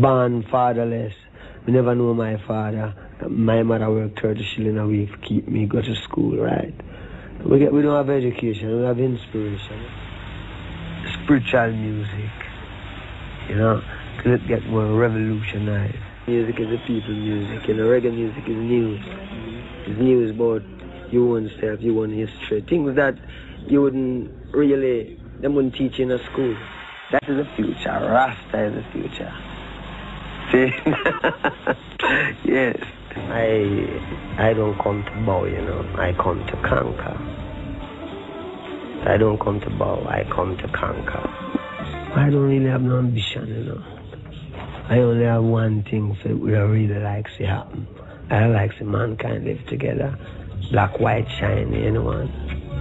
born fatherless. We never know my father. My mother worked 30 shillings a week to keep me go to school, right? We get we don't have education, we have inspiration. Spiritual music. You know, to get more revolutionized. Music is a people music, you know, reggae music is news. It's news about your own self, your own history. Things that you wouldn't really them wouldn't teach in a school. That is the future. Rasta is the future. Yes. I I don't come to bow, you know. I come to conquer. I don't come to bow, I come to conquer. I don't really have no ambition, you know. I only have one thing for what I really like to happen. I like to mankind live together. Black, white, shiny, anyone.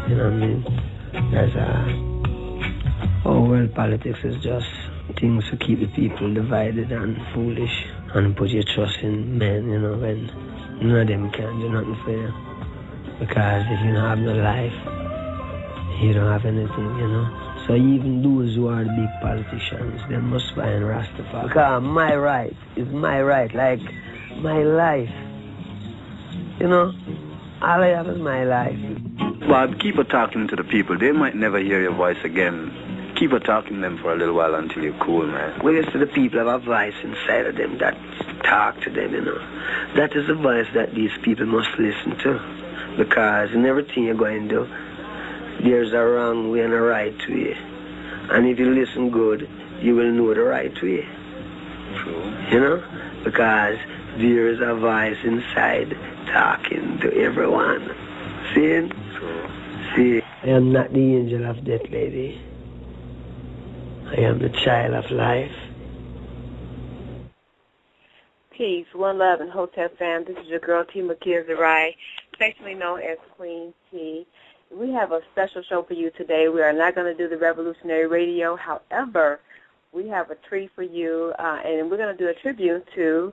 You know what I mean? There's a uh, oh world politics is just things to keep the people divided and foolish and put your trust in men, you know, when none of them can do nothing for you. Because if you don't have no life, you don't have anything, you know. So even those who are big politicians, they must find Rastafari. Because my right is my right, like my life. You know, all I have is my life. Bob, keep talking to the people. They might never hear your voice again. Keep to them for a little while until you're cool, man. Well, it's the people have a voice inside of them that talk to them, you know. That is the voice that these people must listen to. Because in everything you're going to do, there's a wrong way and a right way. And if you listen good, you will know the right way. True. You know? Because there is a voice inside talking to everyone. See? True. See? I am not the angel of death, lady. I am the child of life. Peace, one love, and Hotel fam. This is your girl T. Makia affectionately known as Queen T. We have a special show for you today. We are not going to do the Revolutionary Radio. However, we have a treat for you, uh, and we're going to do a tribute to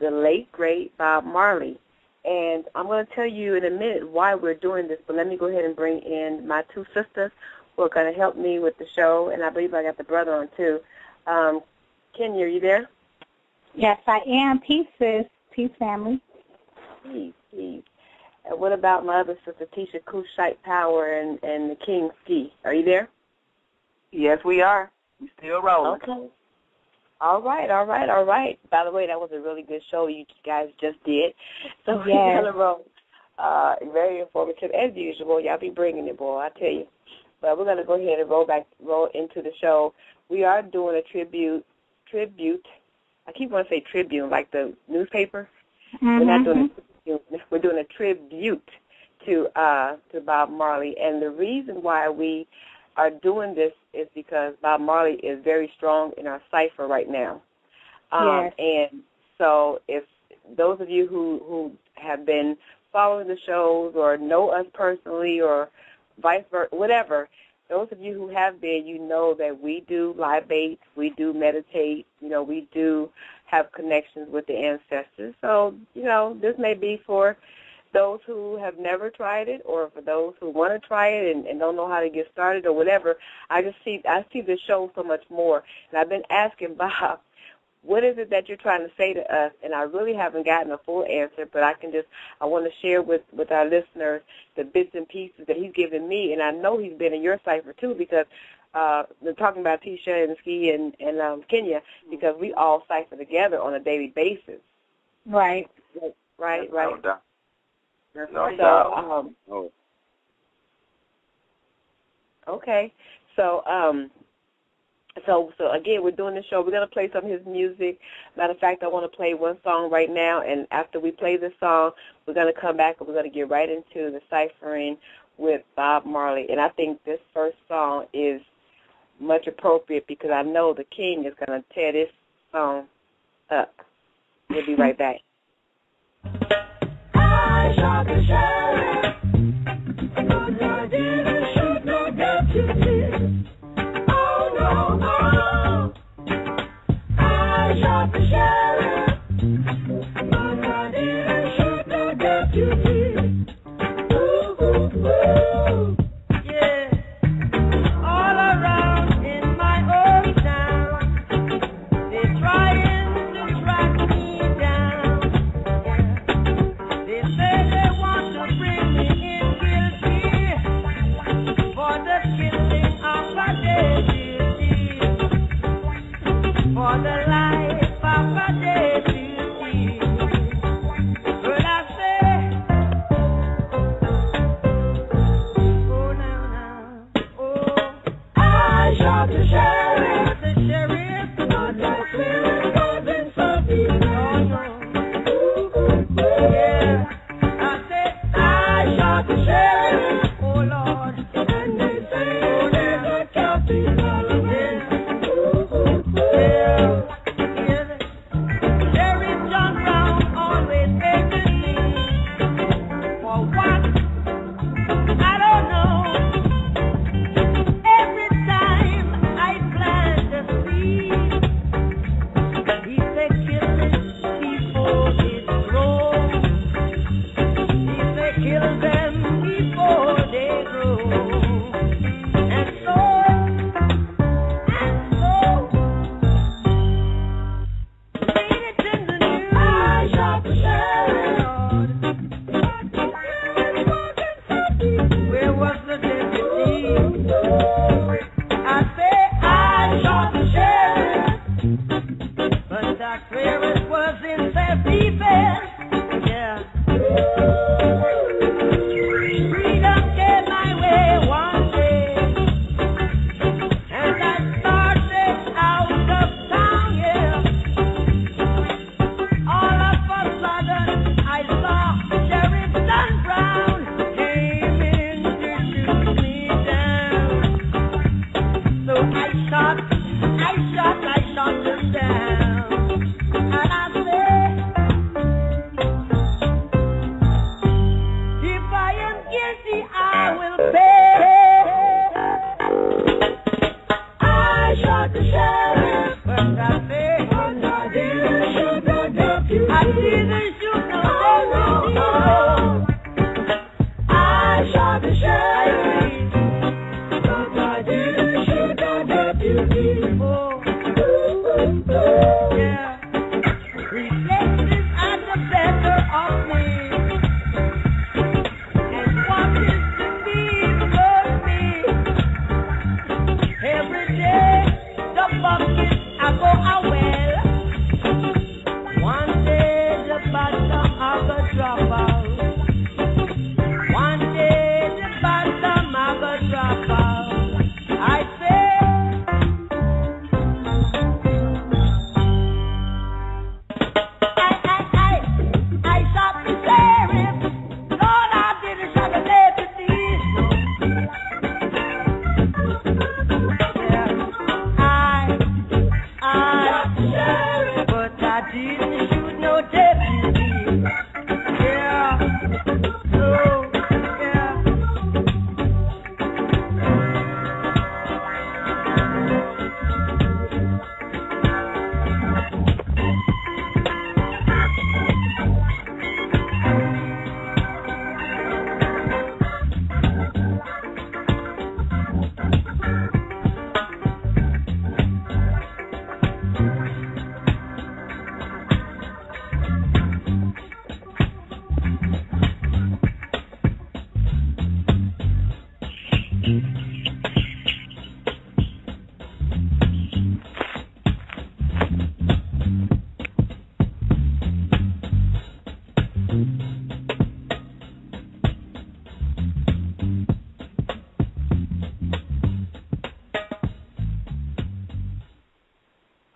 the late, great Bob Marley. And I'm going to tell you in a minute why we're doing this, but let me go ahead and bring in my two sisters who are going to help me with the show, and I believe I got the brother on too. Um, Kenya, are you there? Yes, I am. Peace, sis. Peace, family. Peace, peace. And what about my other sister, Titia Cushite Power and, and the King Ski? Are you there? Yes, we are. We still rolling. Okay. All right, all right, all right. By the way, that was a really good show you guys just did. So Yes. we're gonna roll. Uh, very informative as usual. Y'all be bringing it, boy. I tell you. But we're gonna go ahead and roll back, roll into the show. We are doing a tribute, tribute. I keep wanting to say tribune, like the newspaper. We're not doing a tribute. We're doing a tribute to uh to Bob Marley, and the reason why we are doing this is because Bob Marley is very strong in our cipher right now. Um, And so, if those of you who who have been following the shows or know us personally or vice versa, whatever, those of you who have been, you know that we do libate, we do meditate, you know, we do have connections with the ancestors. So, you know, this may be for those who have never tried it or for those who want to try it and, and don't know how to get started or whatever. I just see I see the show so much more. And I've been asking Bob, what is it that you're trying to say to us? And I really haven't gotten a full answer, but I can just I want to share with with our listeners the bits and pieces that he's given me, and I know he's been in your cipher too because uh they're talking about Titia and Ski and and um, Kenya because we all cipher together on a daily basis. Right. Right, Right. No right. doubt. No So, doubt. um, Oh. Okay. So, um, so, so again, we're doing the show. We're gonna play some of his music. Matter of fact, I want to play one song right now, and after we play this song, we're gonna come back and we're gonna get right into the ciphering with Bob Marley. And I think this first song is much appropriate because I know the King is gonna tear this song up. We'll be right back. All around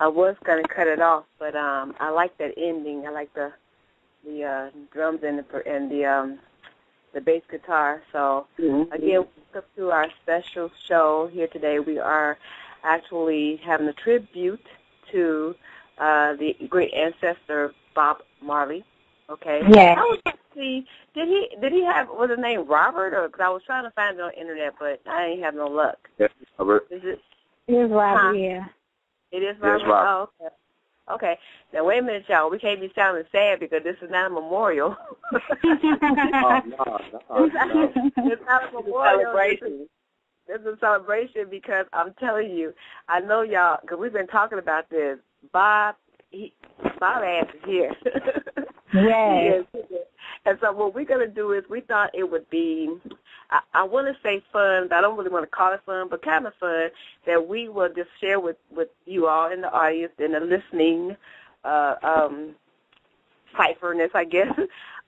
I was gonna cut it off, but um, I like that ending. I like the the uh, drums and the and the um, the bass guitar. So again, welcome to our special show here today. We are actually having a tribute to uh, the great ancestor Bob Marley. Okay. Yeah. I was trying to see did he did he have was his name Robert or because I was trying to find it on the internet, but I ain't have no luck. Yes, Robert. Is it Here's Robert Huh? here. It is Yes, Robert. Robert. Oh, okay. Okay. Now wait a minute, y'all. We can't be sounding sad because this is not a memorial. Oh, no, no, no. it's not a memorial. celebration. This is a celebration because I'm telling you, I know y'all because we've been talking about this. Bob, he, Bob ass is here. Yes. He is. And so what we're gonna do is we thought it would be, I, I want to say fun, but I don't really want to call it fun, but kind of fun that we will just share with with you all in the audience in the listening uh, um, cipherness, I guess.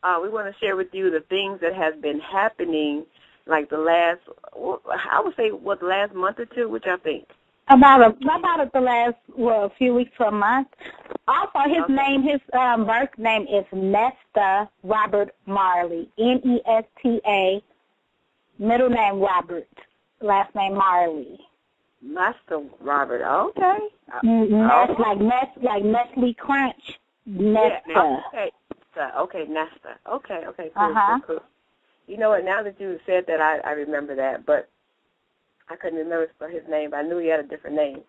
Uh, we want to share with you the things that has been happening, like the last, I would say, what the last month or two, which I think. About a, about the last well, a few weeks to a month. Also, his Okay. name, his um, birth name is Nesta Robert Marley. N E S T A Middle name Robert, last name Marley. Master Robert. Okay. Mm, Oh. Nest, like Nest, like Nestle Crunch. Nesta. Yeah, okay. Nesta. Okay, Nesta. Okay, okay, cool, Uh-huh. cool, cool. You know what? Now that you said that, I I remember that, but I couldn't remember his name. But I knew he had a different name.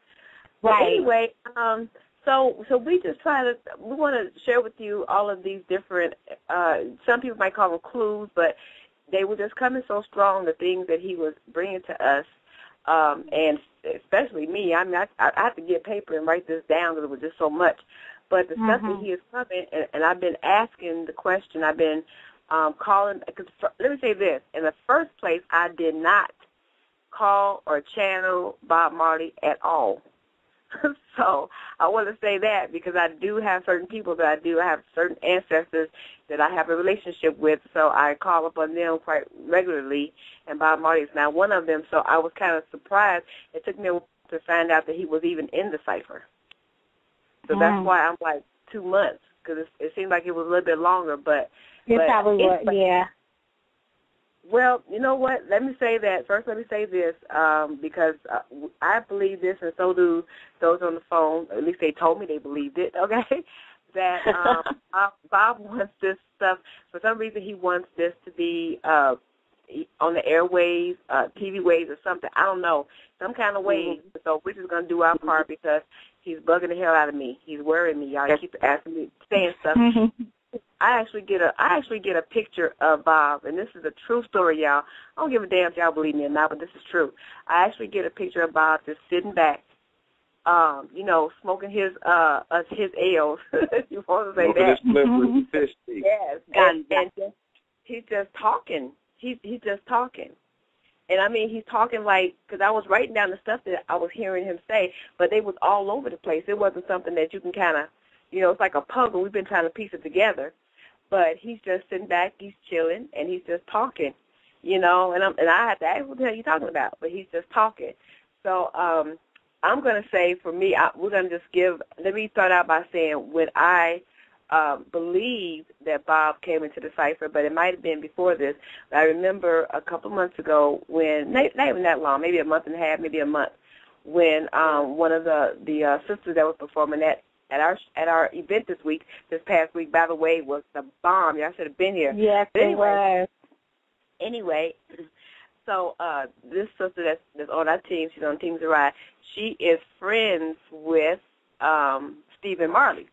But Right. anyway, um, so so we just try to we want to share with you all of these different. Uh, some people might call them clues, but they were just coming so strong. The things that he was bringing to us, um, and especially me. I mean, I, I have to get paper and write this down because it was just so much. But the stuff that Mhm. he is coming, and, and I've been asking the question. I've been um, calling. Cause for, let me say this: in the first place, I did not call or channel Bob Marley at all. so I want to say that because I do have certain people that I do have certain ancestors that I have a relationship with, so I call upon them quite regularly, and Bob Marley is now one of them. So I was kind of surprised. It took me a while to find out that he was even in the cipher. So Mm. that's why I'm like two months because it, it seemed like it was a little bit longer, but It but probably was, yeah. Well, you know what? Let me say that first. Let me say this um, because uh, I believe this, and so do those on the phone. At least they told me they believed it. Okay, that um, Bob, Bob wants this stuff for some reason. He wants this to be uh, on the airwaves, uh, TV waves, or something. I don't know, some kind of wave. So we're just gonna do our part because he's bugging the hell out of me. He's worrying me. Y'all keep asking me, saying stuff. Mm-hmm. I actually get a I actually get a picture of Bob, and this is a true story, y'all. I don't give a damn if y'all believe me or not, but this is true. I actually get a picture of Bob just sitting back, um, you know, smoking his uh, uh his ales. if you want to say Smoking that. his split with fish stick. Yes, and, and just, he's just talking. He's he's just talking, and I mean he's talking like because I was writing down the stuff that I was hearing him say, but they was all over the place. It wasn't something that you can kind of, you know, it's like a puzzle. We've been trying to piece it together, but he's just sitting back, he's chilling, and he's just talking, you know. And I'm and I have to ask what the hell you talking about, but he's just talking. So um, I'm gonna say for me, I, we're gonna just give. Let me start out by saying when I um, believed that Bob came into the cipher, but it might have been before this. I remember a couple months ago when, not, not even that long, maybe a month and a half, maybe a month, when um, one of the the uh, sisters that was performing at at our at our event this week, this past week, by the way, was the bomb. Y'all should have been here. Yes, But it anyway, was. anyway, so uh this sister that's that's on our team, she's on Team Zuri, she is friends with um Stephen Marley.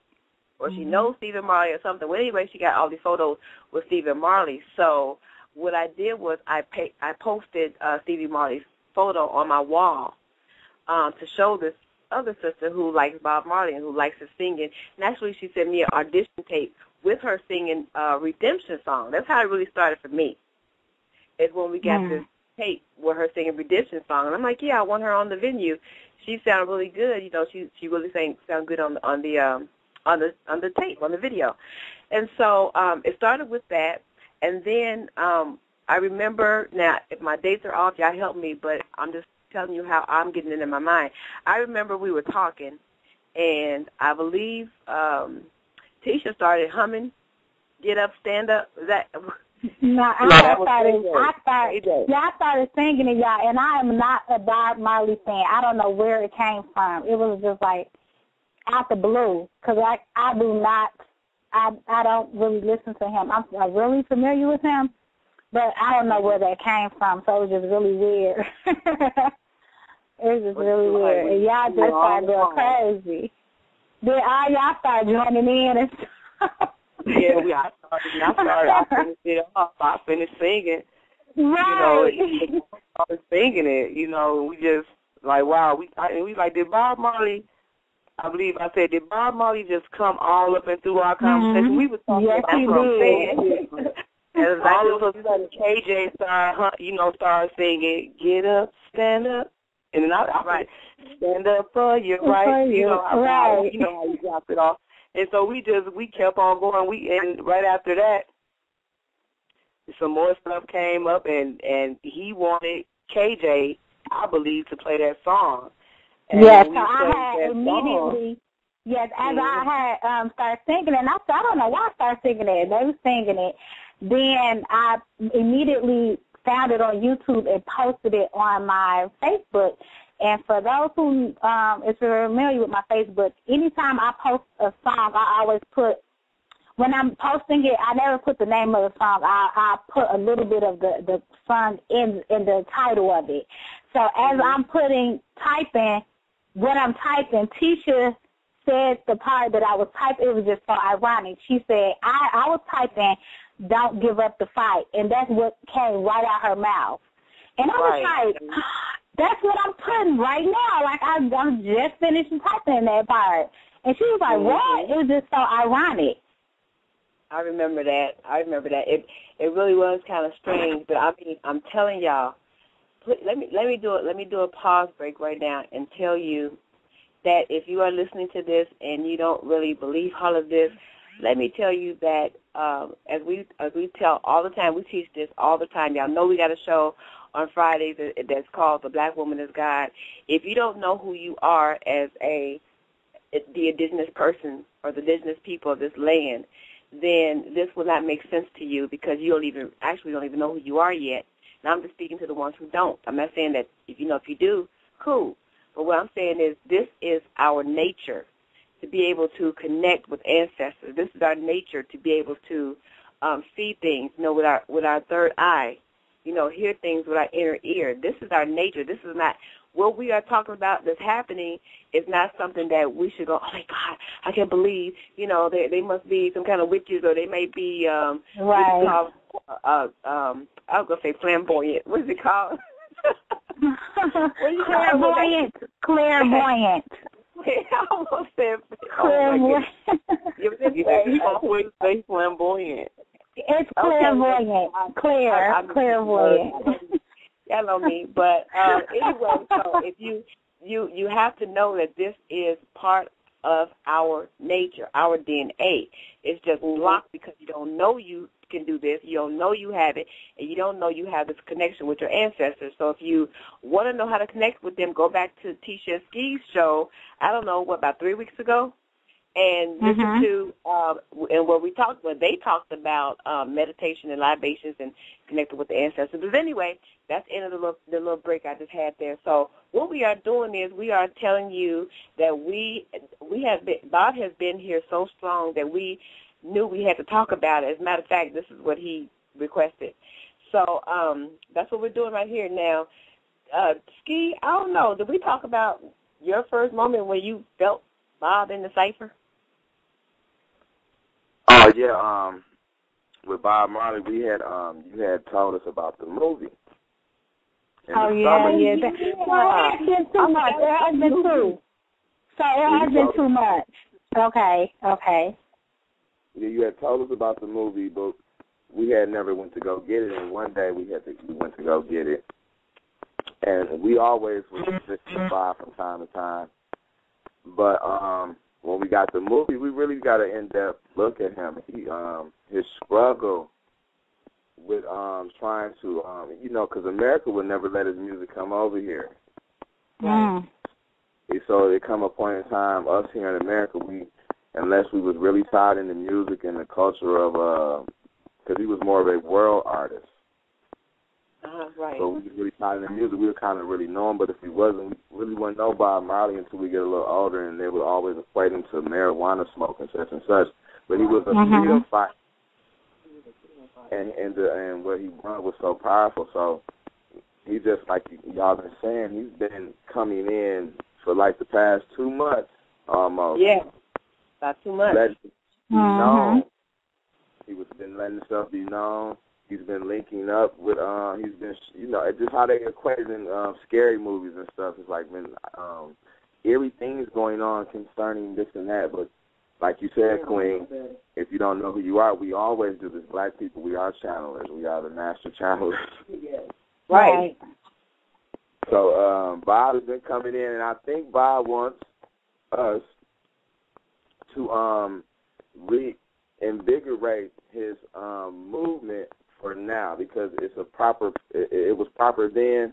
Or she knows Stephen Marley or something. Well anyway, she got all these photos with Stephen Marley. So what I did was I pay, I posted uh Stevie Marley's photo on my wall um to show this other sister who likes Bob Marley and who likes his singing. And actually she sent me an audition tape with her singing uh Redemption song. That's how it really started for me is when we got Mm. this tape with her singing Redemption song, and I'm like, yeah, I want her on the venue. She sounded really good, you know. She she really sang sound good on the on the um on the on the tape on the video, and so um it started with that, and then um I remember now if my dates are off, y'all help me, but I'm just telling you how I'm getting it in my mind. I remember we were talking, and I believe um Titia started humming, "Get Up, Stand Up." Is that No, I No, started. I started. Yeah, I started singing it, y'all, and I am not a Bob Marley fan. I don't know where it came from. It was just like out the blue, because I I do not. I I don't really listen to him. I'm, I'm really familiar with him, but I don't know where that came from. So it was just really weird. it was just really weird, and y'all just started going crazy. Then all y'all started joining in and stuff. Yeah, we I started I started I finished it off. I finished singing. Right. You know, I started singing it, you know, we just like wow, we I, and we like did Bob Marley I believe I said, did Bob Marley just come all up and through our conversation? Mhm. We were talking Yes, about he I'm did. And all of a sudden, KJ started, you know, started singing, "Get up, stand up," and then I, I Right. stand up for your For rights. You know, I, right. you know how you dropped it off. And so we just we kept on going. We and right after that, some more stuff came up, and and he wanted KJ, I believe, to play that song. And yes, so I had that song- immediately. Yes, as Mhm. I had um started singing it, and I I don't know why I started singing it. They were singing it. Then I immediately found it on YouTube and posted it on my Facebook. And for those who um is familiar with my Facebook, anytime I post a song, I always put when I'm posting it, I never put the name of the song. I I put a little bit of the the song in in the title of it. So as I'm putting typing, what I'm typing, Titia said the part that I was typing. It was just so ironic. She said I I was typing, "Don't give up the fight," and that's what came right out her mouth. And I was Right. like, that's what I'm putting right now. Like I, I'm just finishing typing that part. And she was like, Mhm. what? It was just so ironic. I remember that. I remember that. It it really was kind of strange, but I mean, I'm telling y'all. Let me let me do it. Let me do a pause break right now and tell you that if you are listening to this and you don't really believe all of this, let me tell you that um, as we as we tell all the time, we teach this all the time. Y'all know we got a show on Fridays that- that's called The Black Woman is God. If you don't know who you are as a the indigenous person or the indigenous people of this land, then this will not make sense to you because you don't even actually don't even know who you are yet. And I'm just speaking to the ones who don't. I'm not saying that if you know if you do, cool. But what I'm saying is this is our nature to be able to connect with ancestors. This is our nature to be able to um, see things, you know, with our with our third eye, you know, hear things with our inner ear. This is our nature. This is not what we are talking about that's happening is not something that we should go, Oh my God, I can't believe, you know, they they must be some kind of witches or they may be um what is it Right. called uh um I was gonna say flamboyant. What is it called? What you clairvoyant. Clairvoyant. I almost said oh Clairvoyant. goodness. You, always say flamboyant. It's Okay. clairvoyant. Claire. I- I'm- clairvoyant. Y'all know me, but um, anyway, so if you you you have to know that this is part of our nature, our DNA. It's just blocked because you don't know you can do this, you don't know you have it, and you don't know you have this connection with your ancestors. So if you want to know how to connect with them, go back to Titia Ski's show. I don't know what about three weeks ago, and listen Mhm. to um, and where we talked, where they talked about um, meditation and libations and connected with the ancestors. But anyway, that's the end of the little, the little break I just had there. So what we are doing is we are telling you that we we have been Bob has been here so strong that we knew we had to talk about it. As a matter of fact, this is what he requested. So um, that's what we're doing right here now. Uh, Ski, I don't know. Did we talk about your first moment when you felt Bob in the cipher? Oh yeah, um, with Bob Marley, we had um, you had told us about the movie. In Oh the yeah, summer, yeah. That, well, it has been too much. It has been too. So it has been too much. Okay, okay. Yeah, you had told us about the movie, but we had never went to go get it. And one day we had to we went to go get it, and we always was listening Bob from time to time. But um, when we got the movie, we really got an in depth look at him. He um, his struggle with um trying to um you know because America would never let his music come over here. Mm. So it come a point in time, us here in America, we unless we was really tied in the music and the culture of, because he was more of a world artist. Uh, right. So we was really tied in the music. We were kind of really know him, but if he wasn't, we really wouldn't know Bob Marley until we get a little older, and they would always equate him to marijuana smoke and such and such. But he was a Mhm. freedom fighter, and and the, and what he brought was so powerful. So he just like y'all been saying, he's been coming in for like the past two months almost. Yeah. Not too much. Letting it be Mhm. known. He was been letting himself be known. He's been linking up with um he's been you know it's just how they equate in um scary movies and stuff. It's like been um everything is going on concerning this and that, but like you said, Queen, if you don't know who you are, we always do this. Black people, we are channelers. We are the master channelers. Right. So um, Bob has been coming in, and I think Bob wants us to um, reinvigorate his um, movement for now because it's a proper. It, it was proper then,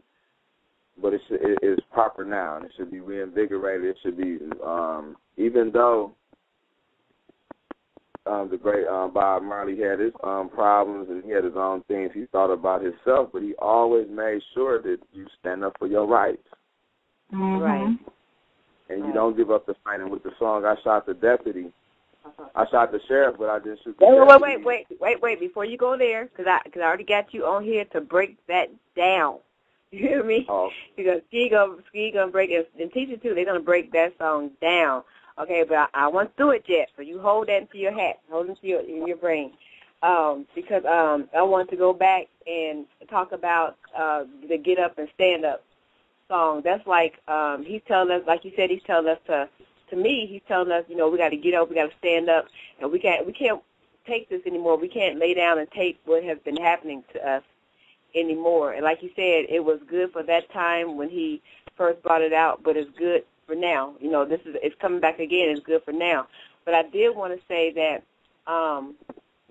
but it should, it is proper now, and it should be reinvigorated. It should be um, even though um, the great um, Bob Marley had his um, problems and he had his own things. He thought about himself, but he always made sure that you stand up for your rights Mhm. Right. And you Right. don't give up the fight. And with the song, I shot the deputy. I shot the sheriff, but I didn't shoot the Wait, wait, deputy. wait, wait, wait, wait. Before you go there, because I, cause I already got you on here to break that down. You hear me? Oh, Because Ski gonna Ski gonna break it, and teacher too. They're gonna break that song down. Okay, but I, I went through it yet, so you hold that into your hat, hold it into your in your brain, um, because um, I want to go back and talk about uh, the Get Up and Stand Up song. That's like um, he's telling us, like you said, he's telling us to. To me, he's telling us, you know, we got to get up, we got to stand up, and we can't we can't take this anymore. We can't lay down and take what has been happening to us anymore. And like you said, it was good for that time when he first brought it out, but it's good for now. You know, this is it's coming back again. It's good for now. But I did want to say that, um,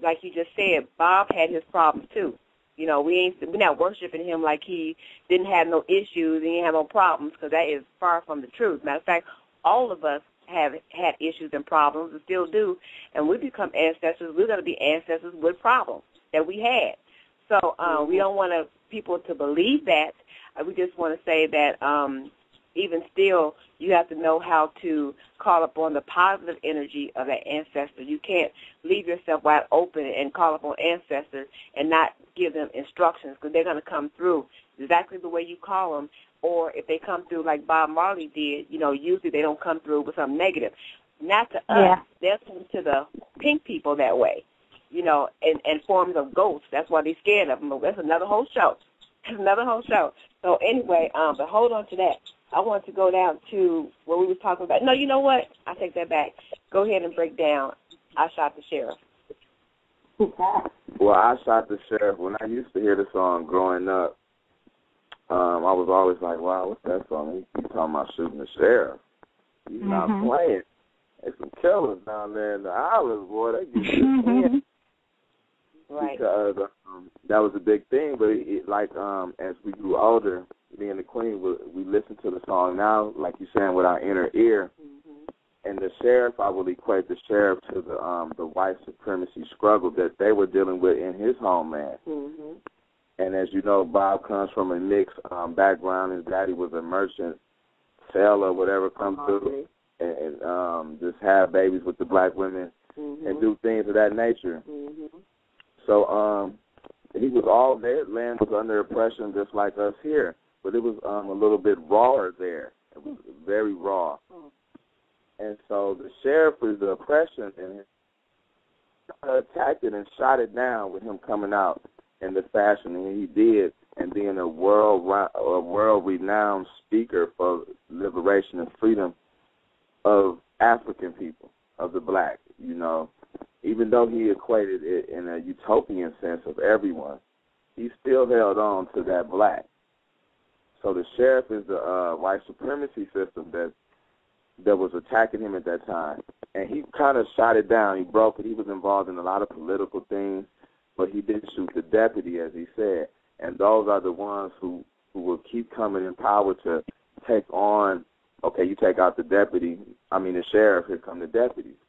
like you just said, Bob had his problems too. You know, we ain't we're not worshiping him like he didn't have no issues and he didn't have no problems because that is far from the truth. Matter of fact, all of us have had issues and problems and still do, and we become ancestors. We're going to be ancestors with problems that we had. So uh, we don't want to, people to believe that. Uh, we just want to say that um, even still, you have to know how to call upon the positive energy of that ancestor. You can't leave yourself wide open and call upon ancestors and not give them instructions because they're going to come through exactly the way you call them. Or if they come through like Bob Marley did, you know, usually they don't come through with something negative. Not to us. Yeah. They'll come to the pink people that way you know, in, in forms of ghosts. That's why they're scared of them. But that's another whole show. That's another whole show. So anyway, um, but hold on to that. I want to go down to what we were talking about. No, you know what? I take that back. Go ahead and break down. I shot the sheriff. Well, I shot the sheriff. When I used to hear the song growing up, um, I was always like, "Wow, what's that song?" He, he talking about shooting the sheriff. He's not Mhm. playing. There's some killers down there in the islands, boy. They get you in Right. because um, that was a big thing. But it, it, like um, as we grew older, me and the Queen, we, we listen to the song now, like you saying, with our inner ear. And the sheriff, I will equate the sheriff to the um, the white supremacy struggle that they were dealing with in his homeland. Mhm. And as you know, Bob comes from a mixed um, background. His daddy was a merchant, sailor, whatever, come through and, and um, just have babies with the black women and do things of that nature. Mhm. So um, he was all their land was under oppression, just like us here, but it was um, a little bit rawer there. It was very raw. And so the sheriff was the oppression, and attacked it and shot it down with him coming out in the fashion that he did, and being a world a world renowned speaker for liberation and freedom of African people, of the black. You know, even though he equated it in a utopian sense of everyone, he still held on to that black. So the sheriff is the uh, white supremacy system that that was attacking him at that time, and he kind of shot it down. He broke it. He was involved in a lot of political things, but he didn't shoot the deputy, as he said. And those are the ones who who will keep coming in power to take on. Okay, you take out the deputy. I mean the sheriff. Here come the deputies.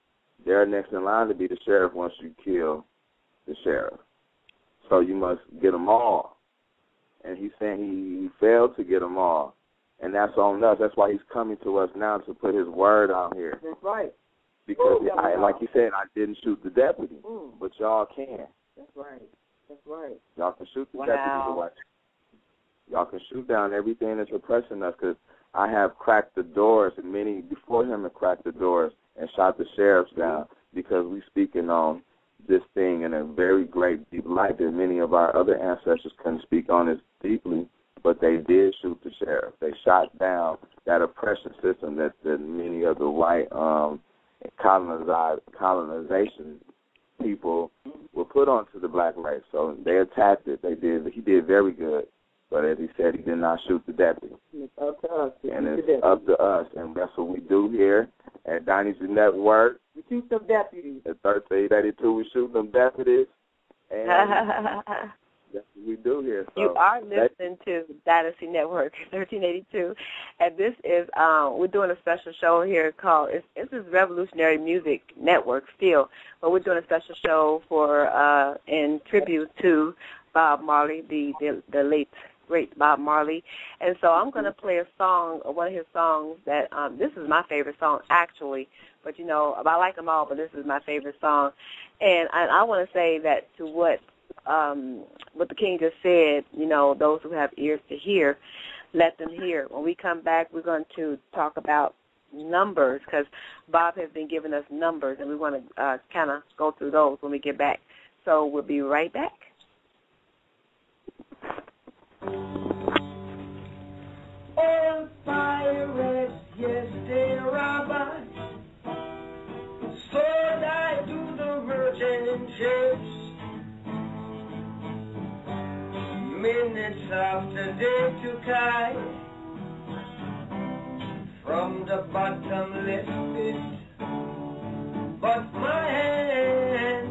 They're next in line to be the sheriff once you kill the sheriff. So you must get them all. And he's saying he, failed to get them all and that's on us. That's why he's coming to us now to put his word out here. That's right. Because, Ooh, I, like he said, I didn't shoot the deputy, Mm. but y'all can. That's right. That's right. Y'all can shoot the Wow. deputy. but Y'all can shoot down everything that's oppressing us. Because I have cracked the doors, and many before him have cracked the doors and shot the sheriffs down because we speaking on this thing in a very great deep light that many of our other ancestors couldn't speak on as deeply but they did shoot the sheriff. They shot down that oppression system that, that many of the white um, colonized colonization people were put onto the black race. So they attacked it. They did. He did very good. But as he said, he did not shoot the deputy. It's up to us And it's up to us, and that's what we do here at Dynasty Network. Shoot some deputies. At 1382, we shoot them deputies. And That's what we do here. So You are listening to Dynasty Network 1382, and this is um, we're doing a special show here called it's, this is Revolutionary Music Network still, but we're doing a special show for uh, in tribute to Bob Marley, the the, the late great Bob Marley, and so I'm going to play a song, one of his songs that um, this is my favorite song actually, but you know I like them all, but this is my favorite song, and I, I want to say that to what um, what the king just said, you know, those who have ears to hear, let them hear. When we come back, we're going to talk about numbers because Bob has been giving us numbers, and we want to uh, kind of go through those when we get back. So we'll be right back. Minutes after they took I from the bottomless pit. But my hand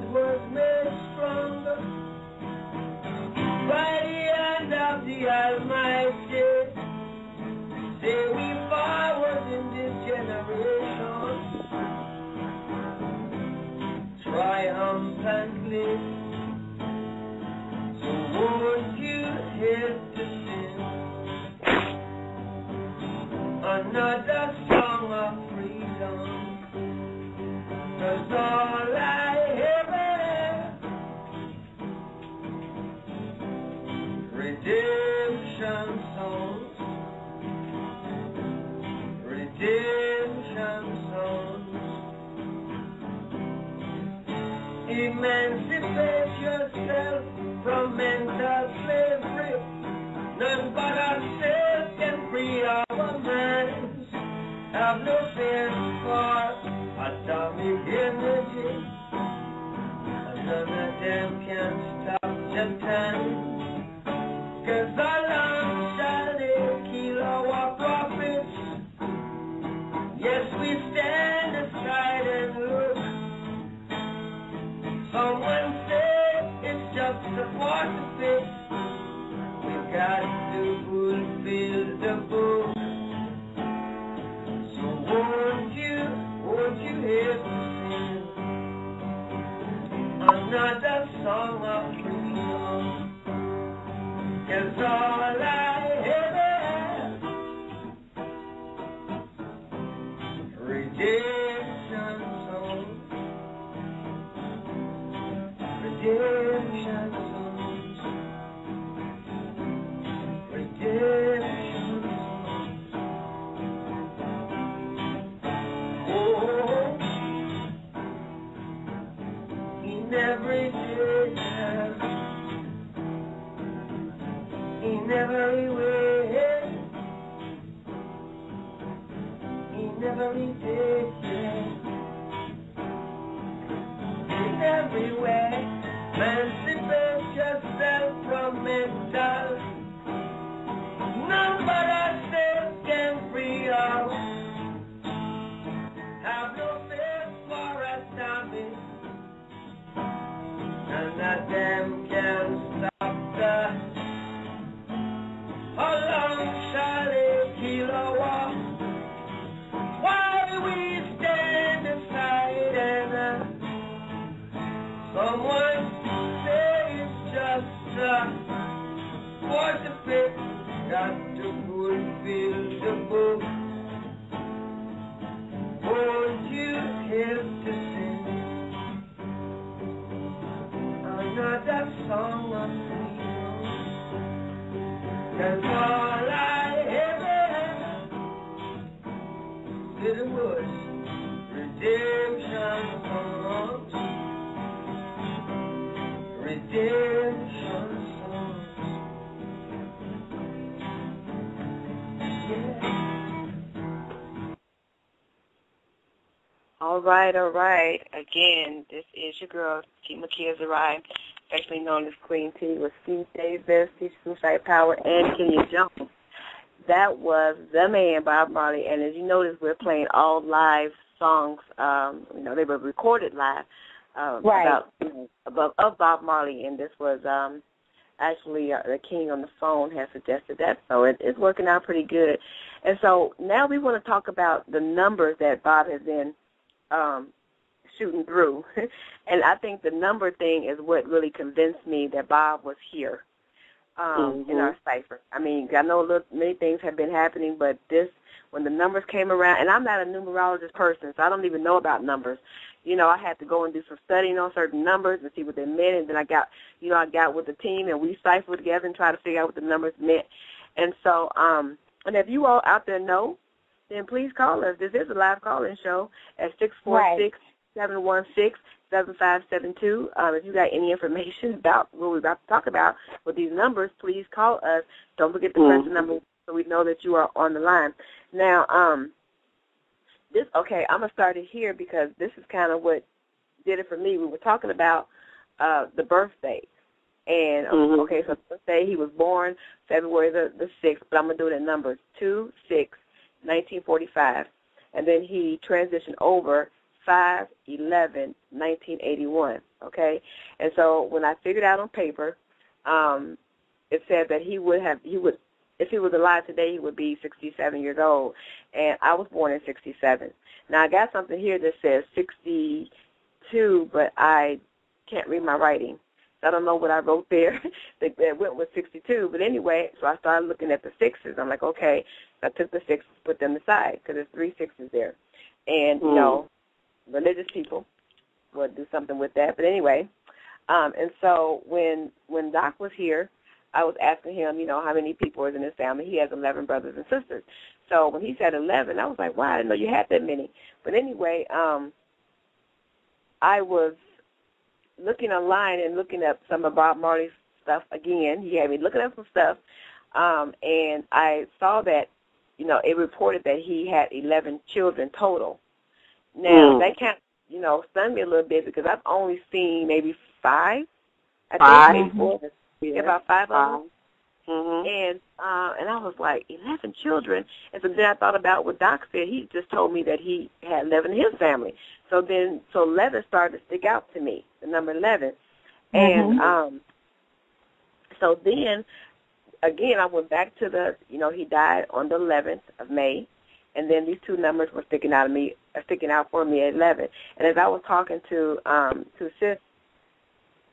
another song of freedom? all I redemption songs, redemption songs. Emancipate yourself from mental slavery. None but ourselves Have no fear for atomic energy. Of them can All right, all right. Again, this is your girl, Kima Kizarai, affectionately known as Queen T, with Ski Davis, Titia Cushite Power, and Kenya Jones. That was The Man, Bob Marley, and as you notice, we're playing all live songs. Um, you know, they were recorded live um, Right. about you know, about of Bob Marley, and this was um, actually uh, the king on the phone has suggested that, so it, it's working out pretty good. And so now we want to talk about the numbers that Bob has been um, shooting through, and I think the number thing is what really convinced me that Bob was here um, in Mhm. our cipher. I mean, I know look, many things have been happening, but this when the numbers came around, and I'm not a numerologist person, so I don't even know about numbers. You know, I had to go and do some studying on certain numbers and see what they meant, and then I got, you know, I got with the team and we ciphered together and tried to figure out what the numbers meant. And so, um, and if you all out there know, then please call us. This is a live call-in show at six four six seven one six seven five seven two. Um, if you got any information about what we're about to talk about with these numbers, please call us. Don't forget to press the Mhm. number so we know that you are on the line. Now, um, this okay, I'm gonna start it here because this is kind of what did it for me. We were talking about uh the birthday. And um, Mhm. okay, so birthday he was born February the the sixth, but I'm gonna do it in numbers two six, nineteen forty five, and then he transitioned over five eleven, nineteen eighty one. Okay, and so when I figured out on paper, um, it said that he would have he would if he was alive today he would be sixty seven years old, and I was born in sixty seven. Now I got something here that says sixty two, but I can't read my writing. I don't know what I wrote there that, that went with 62. But anyway, so I started looking at the sixes. I'm like, okay. So I took the sixes, put them aside because there's three sixes there. And, you Mm. know, religious people would do something with that. But anyway, um, and so when when Doc was here, I was asking him, you know, how many people is in his family. He has 11 brothers and sisters. So when he said 11, I was like, wow, I didn't know you had that many. But anyway, um, I was looking online and looking up some of Bob Marley's stuff again. He had me looking up some stuff, um, and I saw that, you know, it reported that he had 11 children total. Now Mm. kind, of, you know, stunned me a little bit because I've only seen maybe five. I Five? think maybe four. Yeah, about five of them. Mhm. And uh and I was like, eleven children and so then I thought about what Doc said. He just told me that he had eleven in his family. So then so eleven started to stick out to me, the number 11 And Mhm. um so then again I went back to the you know, he died on the eleventh of May and then these two numbers were sticking out of me uh, sticking out for me at eleven. And as I was talking to um to Sis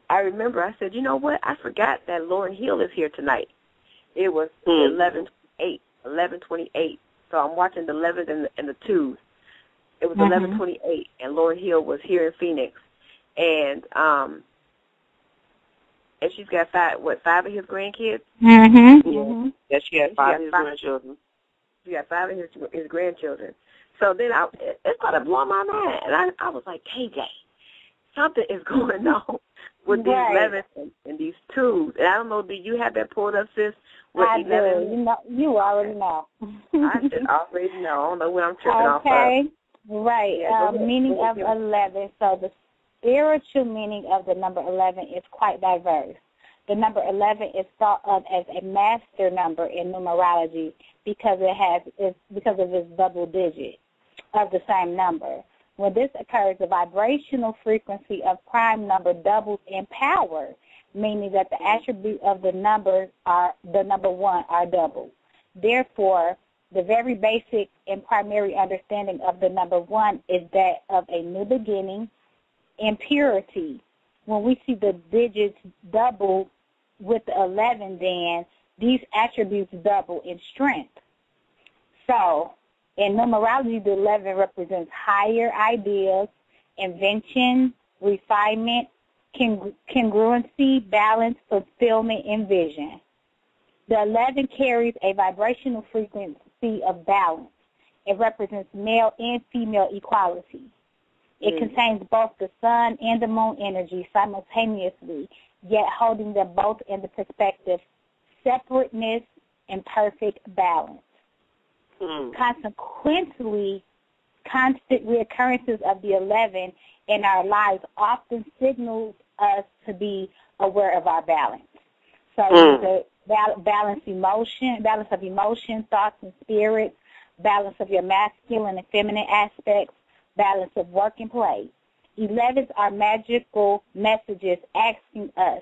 I remember I said, you know what? I forgot that Lauryn Hill is here tonight. It was Hmm. eleven eight, eleven twenty eight. So I'm watching the 11 and the, and the twos. It was eleven twenty eight, and Lauryn Hill was here in Phoenix, and um, and she's got five what five of his grandkids. Mhm. Yeah. Mhm. Yeah, she had five had of his five. grandchildren. She got five of his his grandchildren. So then I it, started blowing my mind, and I I was like, KJ, something is going on with these Right. elevens and, and these twos. And I don't know, do you have that pulled up, sis? What I eleven? do. You know, you already know. I should already know. I don't know what I'm tripping off of. okay. Right. Yeah, um, meaning of 11. So the spiritual meaning of the number 11 is quite diverse. The number 11 is thought of as a master number in numerology because it has is because of its double digit of the same number. When this occurs, the vibrational frequency of prime number doubles in power, meaning that the attribute of the number are the number one are doubled. Therefore, the very basic and primary understanding of the number one is that of a new beginning and purity. When we see the digits double with the 11, then these attributes double in strength. So, in numerology, the 11 represents higher ideas, invention, refinement, congru- congruency, balance, fulfillment, and vision. The 11 carries a vibrational frequency of balance. It represents male and female equality. It Mm. contains both the sun and the moon energy simultaneously, yet holding them both in the perspective separateness and perfect balance. Hmm. Consequently, constant reoccurrences of the 11 in our lives often signals us to be aware of our balance. So Mm. the bal- balance emotion, balance of emotion, thoughts and spirits, balance of your masculine and feminine aspects, balance of work and play. 11s are magical messages asking us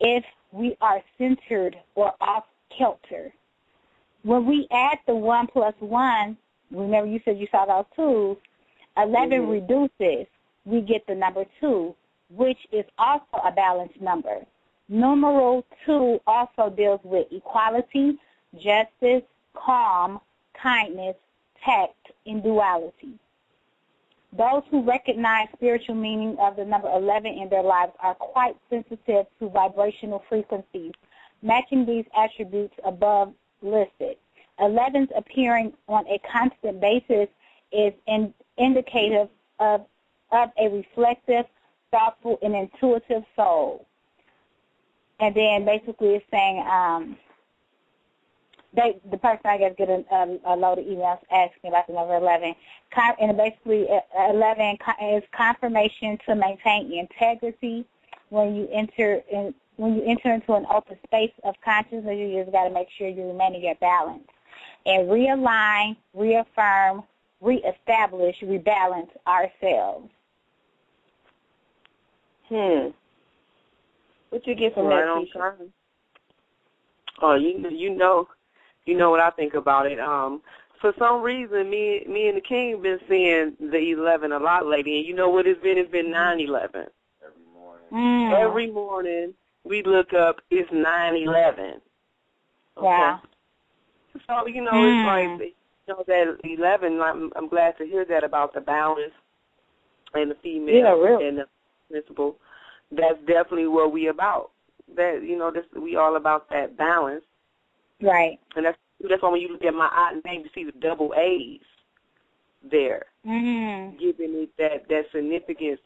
if we are centered or off kilter. When we add the one plus one, remember you said you saw those twos, 11 Mhm. reduces, we get the number two, which is also a balanced number. Numeral two also deals with equality, justice, calm, kindness, tact, and duality. Those who recognize spiritual meaning of the number 11 in their lives are quite sensitive to vibrational frequencies, matching these attributes above listed. 11s appearing on a constant basis is in, indicative of, of a reflective, thoughtful, and intuitive soul. And then basically it's saying um, they the person I guess get a, a, a load of emails asking about the number eleven. Con, and basically uh, eleven co- is confirmation to maintain integrity when you enter in when you enter into an open space of consciousness. You just got to make sure you remain in your balance and realign, reaffirm, reestablish, rebalance ourselves. Hmm. What you get from right that, on time. Oh, you you know, you know what I think about it. Um, for some reason, me me and the King been seeing the eleven a lot lately, and you know what it's been? It's been nine eleven. Every morning. Mm. Every morning we look up, it's nine eleven. wow. So you know, Mm. it's like you know that eleven. I'm I'm glad to hear that about the balance and the female Yeah, really. and the principle. That's definitely what we about. That you know, this we all about that balance, Right. and that's that's why when you look at my aunt name, you see the double A's there, Mm. giving it that that significance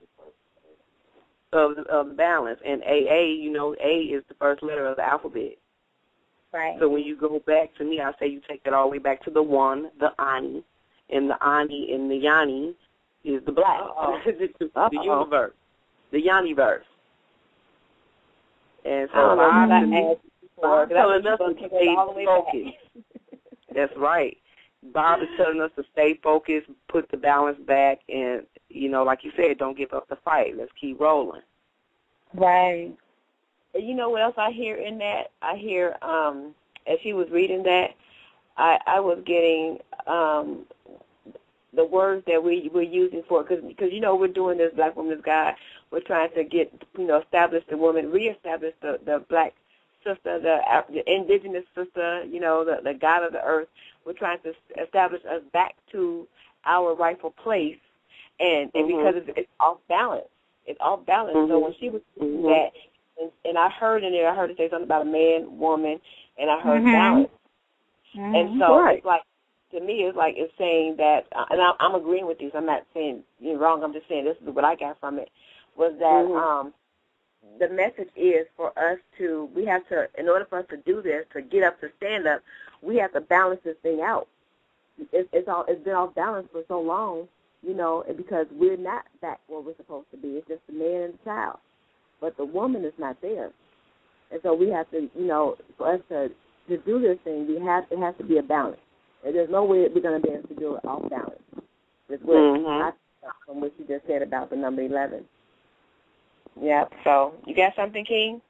of of balance. And AA, you know, A is the first letter of the alphabet. Right. So when you go back to me, I say you take that all the way back to the one, the ani, and the ani and the yani is the black, the, the universe, the yani verse. And so I don't know Bob, I is- asked before, Bob 'cause I telling us to stay take it all the way back. focused. That's right. Bob is telling us to stay focused, put the balance back, and you know, like you said, don't give up the fight. Let's keep rolling. Right. And you know what else I hear in that? I hear um as she was reading that, I I was getting um the words that we we're using for because because you know we're doing this Black Women's Guide. We're trying to get you know establish the woman, reestablish the the black sister, the, indigenous sister, you know the the God of the earth. We're trying to establish us back to our rightful place, and and Mhm. because it's, it's off balance, it's off balance. So Mhm. when she was doing Mhm. that, and, and I heard in there, I heard her say something about a man, woman, and I heard Mhm. balance. Mhm. And so Right. it's like to me, it's like it's saying that, uh, and I'm, I'm agreeing with you. So I'm not saying you're wrong. I'm just saying this is what I got from it was that Mhm. um, the message is for us to we have to in order for us to do this to get up to stand up, we have to balance this thing out. It's, it's all it's been off balance for so long, you know, and because we're not back where we're supposed to be. It's just the man and the child, but the woman is not there, and so we have to, you know, for us to to do this thing, we have it has to be a balance. And there's no way we're going to be able to do it off balance. That's what Mhm. I from what you just said about the number eleven. Yep. So you got something, King?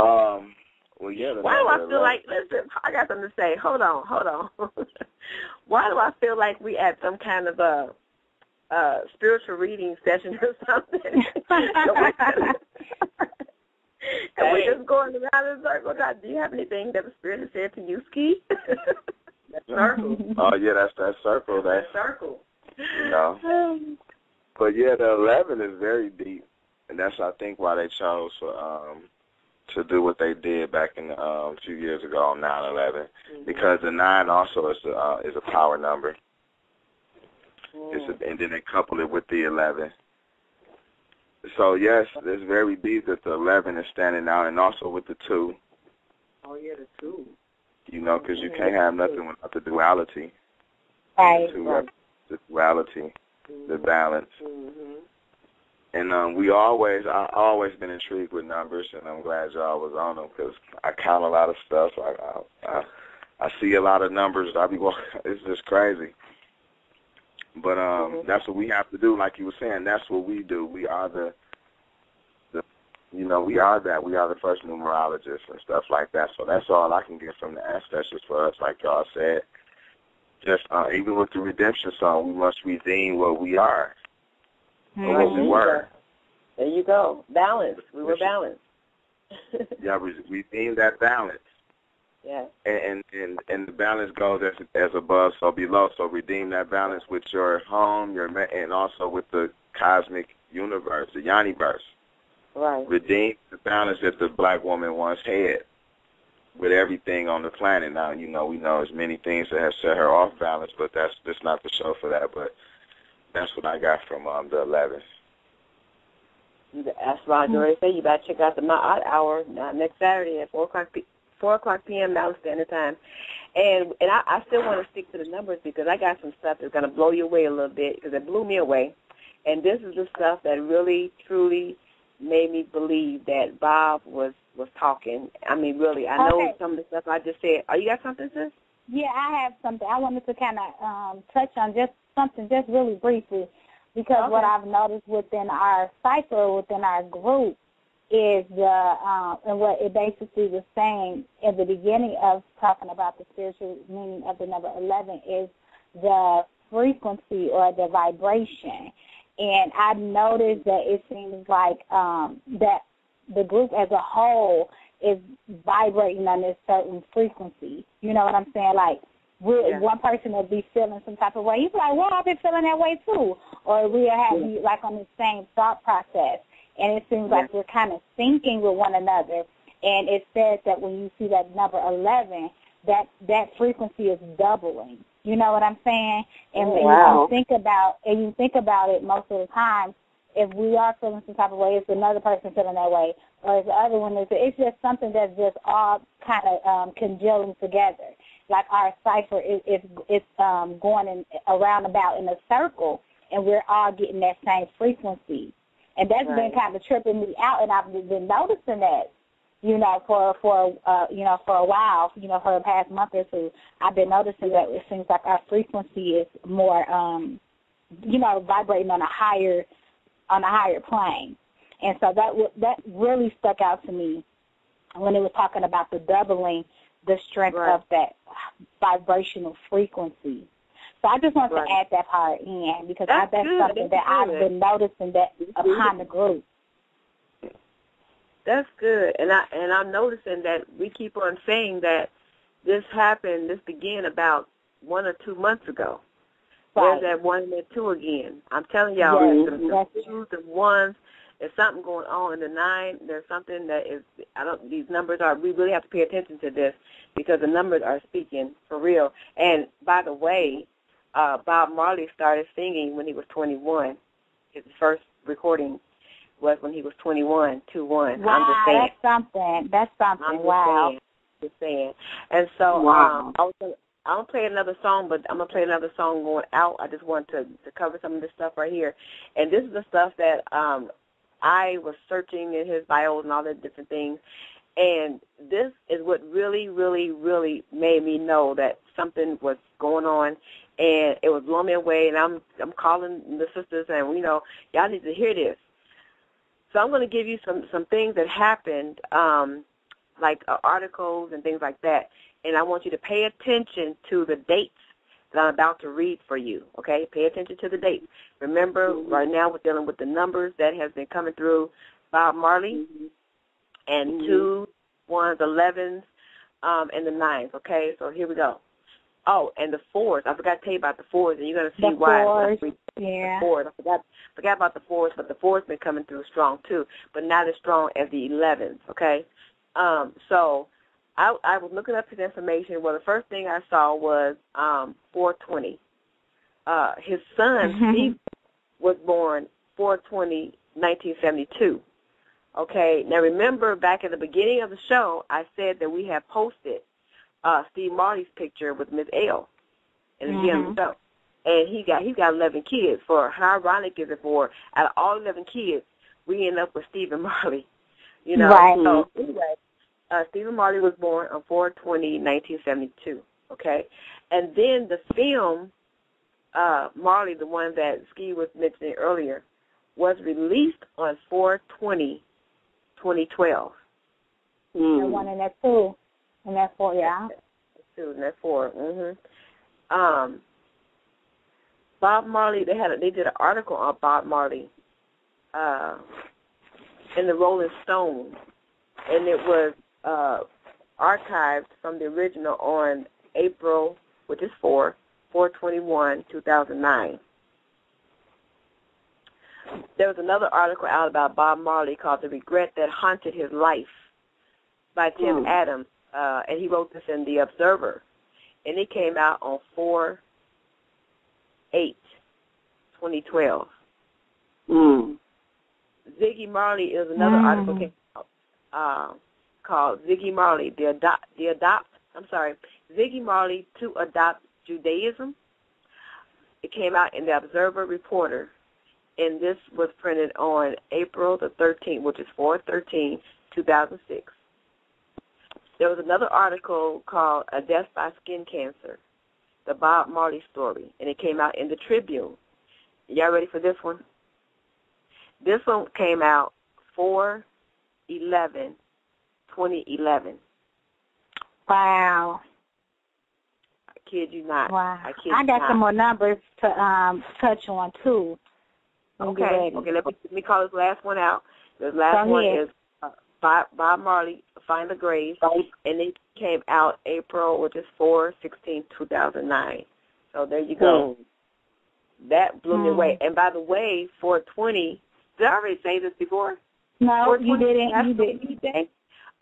Um. Well, yeah. the Why do I feel 11 like listen? I got something to say. Hold on, hold on. Why do I feel like we at some kind of a uh spiritual reading session or something? and we're just going around in a circle. Now, Do you have anything that the spirit has said to you, Ski? that circle. Oh yeah, that's that circle. That That circle. you know. But yeah, the eleven is very deep, and that's I think why they chose for um to do what they did back in um a few years ago on nine eleven because the nine also is a uh, is a power number. It's a, and then they couple it with the eleven. So yes, it's very deep that the eleven is standing out, and also with the two. Oh yeah, the two. You know, because you can't have nothing without the duality. Right. The, two rep- the duality, the balance. Mhm. And um, we always, I always been intrigued with numbers, and I'm glad y'all was on them because I count a lot of stuff. I, I, I, I see a lot of numbers. I be walking. It's just crazy. But um, Mhm. that's what we have to do. Like you were saying, that's what we do. We are the the you know, we are that. We are the first numerologists and stuff like that. So that's all I can get from the ancestors for us, like y'all said. Just uh, even with the redemption song, we must redeem what we are, or what we were. There you go. Balance. We were balanced. Yeah, re- redeem that balance. yeah. and and and, the balance goes as as above, so below. So redeem that balance with your home, your and also with the cosmic universe, the Yoniverse. Right. Redeem the balance that the black woman once had with everything on the planet. Now, you know, we know there's many things that have set her off balance, but that's that's not the show for that. But that's what I got from um the 11th. That's Roger already said. You better check out the My Odd Hour uh, next Saturday at four o'clock p- four o'clock p.m. Mountain Standard Time. And and I, I still want to stick to the numbers because I got some stuff that's gonna blow you away a little bit because it blew me away. And this is the stuff that really truly made me believe that Bob was was talking. I mean, really, I know Okay. some of the stuff I just said. Are you got something, sis? Yeah, I have something. I wanted to kind of um, touch on just something, just really briefly, because what I've noticed within our cipher, within our group, is the um, and what it basically was saying in the beginning of talking about the spiritual meaning of the number eleven is the frequency or the vibration. And I've noticed that it seems like um, that the group as a whole is vibrating on this certain frequency. You know what I'm saying? Like we Yeah. one person will be feeling some type of way. He's like, Well, I've been feeling that way too or we'll have be like on the same thought process. And it seems like we're kind of syncing with one another. And it says that when you see that number eleven, that that frequency is doubling. You know what I'm saying? And Oh, wow. you think about and you think about it most of the time, if we are feeling some type of way, it's another person feeling that way, or it's the other one. Is it's just something that's just all kind of um, congealing together. Like our cipher is is it's um, going in around about in a circle, and we're all getting that same frequency. And that's been kind of tripping me out, and I've been noticing that you know, for for uh, you know, for a while, you know, for the past month or two, I've been noticing that it seems like our frequency is more, um, you know, vibrating on a higher on a higher plane, and so that w- that really stuck out to me when it was talking about the doubling the strength Right. of that vibrational frequency. So I just want Right. to add that part in because That's I, that's good. something That's that I've been noticing that upon the group. That's good, and I and I'm noticing that we keep on saying that this happened, this began about one or two months ago. Right. There's that one and that two again. I'm telling y'all, Yes, there's the that's- twos, the ones. There's something going on in the nine. There's something that is. I don't. These numbers are. We really have to pay attention to this because the numbers are speaking for real. And by the way, uh, Bob Marley started singing when he was 21. His first recording was when he was 21, 2 1. Wow, I'm just saying. that's something. That's something. I'm just wow. saying. Just saying. And so Wow. um, I was gonna, I'm gonna play another song, but I'm gonna play another song going out. I just want to to cover some of this stuff right here, and this is the stuff that um I was searching in his bios and all the different things, and this is what really, really, really made me know that something was going on, and it was blowing me away. And I'm I'm calling the sisters, and you know, y'all need to hear this. So I'm to give you some some things that happened, um, like uh, articles and things like that, and I want you to pay attention to the dates that I'm about to read for you. Okay, pay attention to the dates. Remember, right now we're dealing with the numbers that has been coming through Bob Marley, and two ones, elevens, um, and the nines. Okay, so here we go. Oh, and the fours. I forgot to tell you about the fours, and you're going to see The why. fours, when I read Yeah. the fours. I forgot forgot about the fours, but the fours been coming through strong too, but not as strong as the elevens. Okay, um, so I I was looking up his information. Well, the first thing I saw was um 420. Uh, his son Steve was born 420 1972. Okay, now remember back at the beginning of the show, I said that we had posted uh, Steve Marley's picture with Miss L. in the the show, and he got he's got 11 kids. For how ironic is it for out of all 11 kids, we end up with Stephen Marley. You know, Right. so anyway, uh, Stephen Marley was born on 420 1972. Okay, and then the film uh, Marley, the one that Ski was mentioning earlier, was released on 420 2012. That Mm. one and that two. And that four, yeah. Two and that 4. Mhm. Um. Bob Marley. They had a, they did an article on Bob Marley. Uh, in the Rolling Stone, and it was uh archived from the original on April, which is four, four twenty one, two thousand nine. There was another article out about Bob Marley called "The Regret That Haunted His Life" by Tim Hmm. Adams, uh, and he wrote this in the Observer, and it came out on four eight, twenty twelve. Mm. Ziggy Marley is another Mm. article came out, uh, called Ziggy Marley, the adopt, the adopt. I'm sorry, Ziggy Marley to adopt Judaism. It came out in the Observer Reporter, and this was printed on April the 13th, which is 4-13, 2006. There was another article called A Death by Skin Cancer, the Bob Marley story, and it came out in the Tribune. Y'all ready for this one? This one came out 4 11 2011. Wow. I kid you not. Wow. I kid I got not. some more numbers to um touch on too. Okay, okay. Let me, let me call this last one out. This last Go one ahead. is uh, Bob, Bob Marley, Find the Grave, and it came out April, which is 4 16 2009. So there you go. That blew me Hmm. away. And by the way, 420, did I already say this before? No, you didn't. You didn't.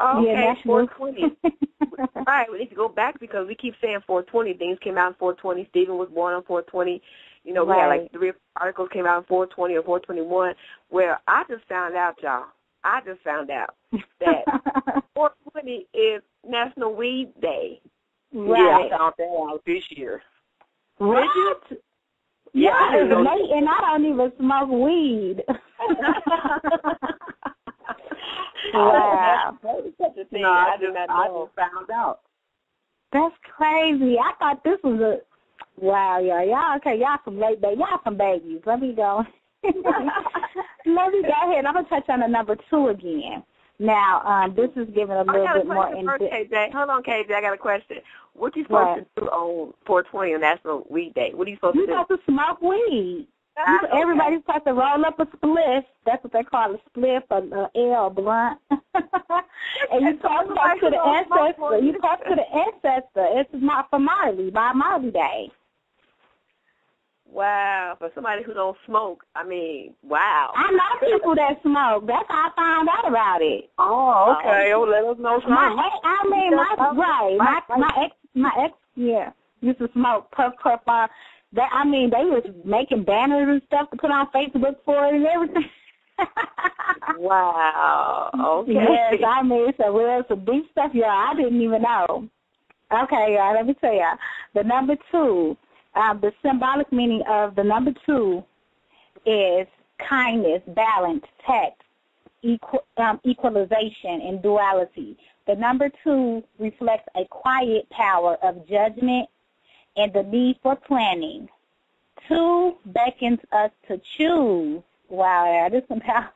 Weed Day? Oh, okay, yeah, 420. All right, we need to go back because we keep saying 420. Things came out in 420. Stephen was born on 420. You know, we had like three articles came out in 420 or 421. Where I just found out, y'all. I just found out that 420 is National Weed Day. right. Yeah, I found that out this year. What? Yeah, I Yeah, didn't know and I don't even smoke weed. wow. Such a thing. No, I, I just, not I just found out. That's crazy. I thought this was a wow, y'all. Y'all okay, y'all some late baby y'all some babies. Let me go. Let me go ahead. I'm gonna touch on the number two again. Now, um, this is giving a little got a bit more in first. KJ. Hold on, KJ. I got a question. What you supposed to do on 420 on National Weed Day? What are you supposed You to do? supposed to smoke weed. Everybody's supposed to roll up a spliff. That's what they call a spliff, a, a L blunt. and you talk, talk to the ancestor. You talk to the ancestor. It's not for Marley, by Marley Day. Wow, for somebody who don't smoke, I mean, wow. I know people that smoke. That's how I found out about it. Oh, okay. Oh, let us know My ex, I mean, my right, my my ex, my ex, yeah, used to smoke puff puff. Uh, that I mean, they was making banners and stuff to put on Facebook for it and everything. Wow. Okay. Yes, I mean, it's a real some deep stuff, y'all. I didn't even know. Okay, y'all. Let me tell y'all. The number two, um, the symbolic meaning of the number two is kindness, balance, tact, equal, um, equalization, and duality. The number two reflects a quiet power of judgment and the need for planning. Two beckons us to choose. Wow, this is some power.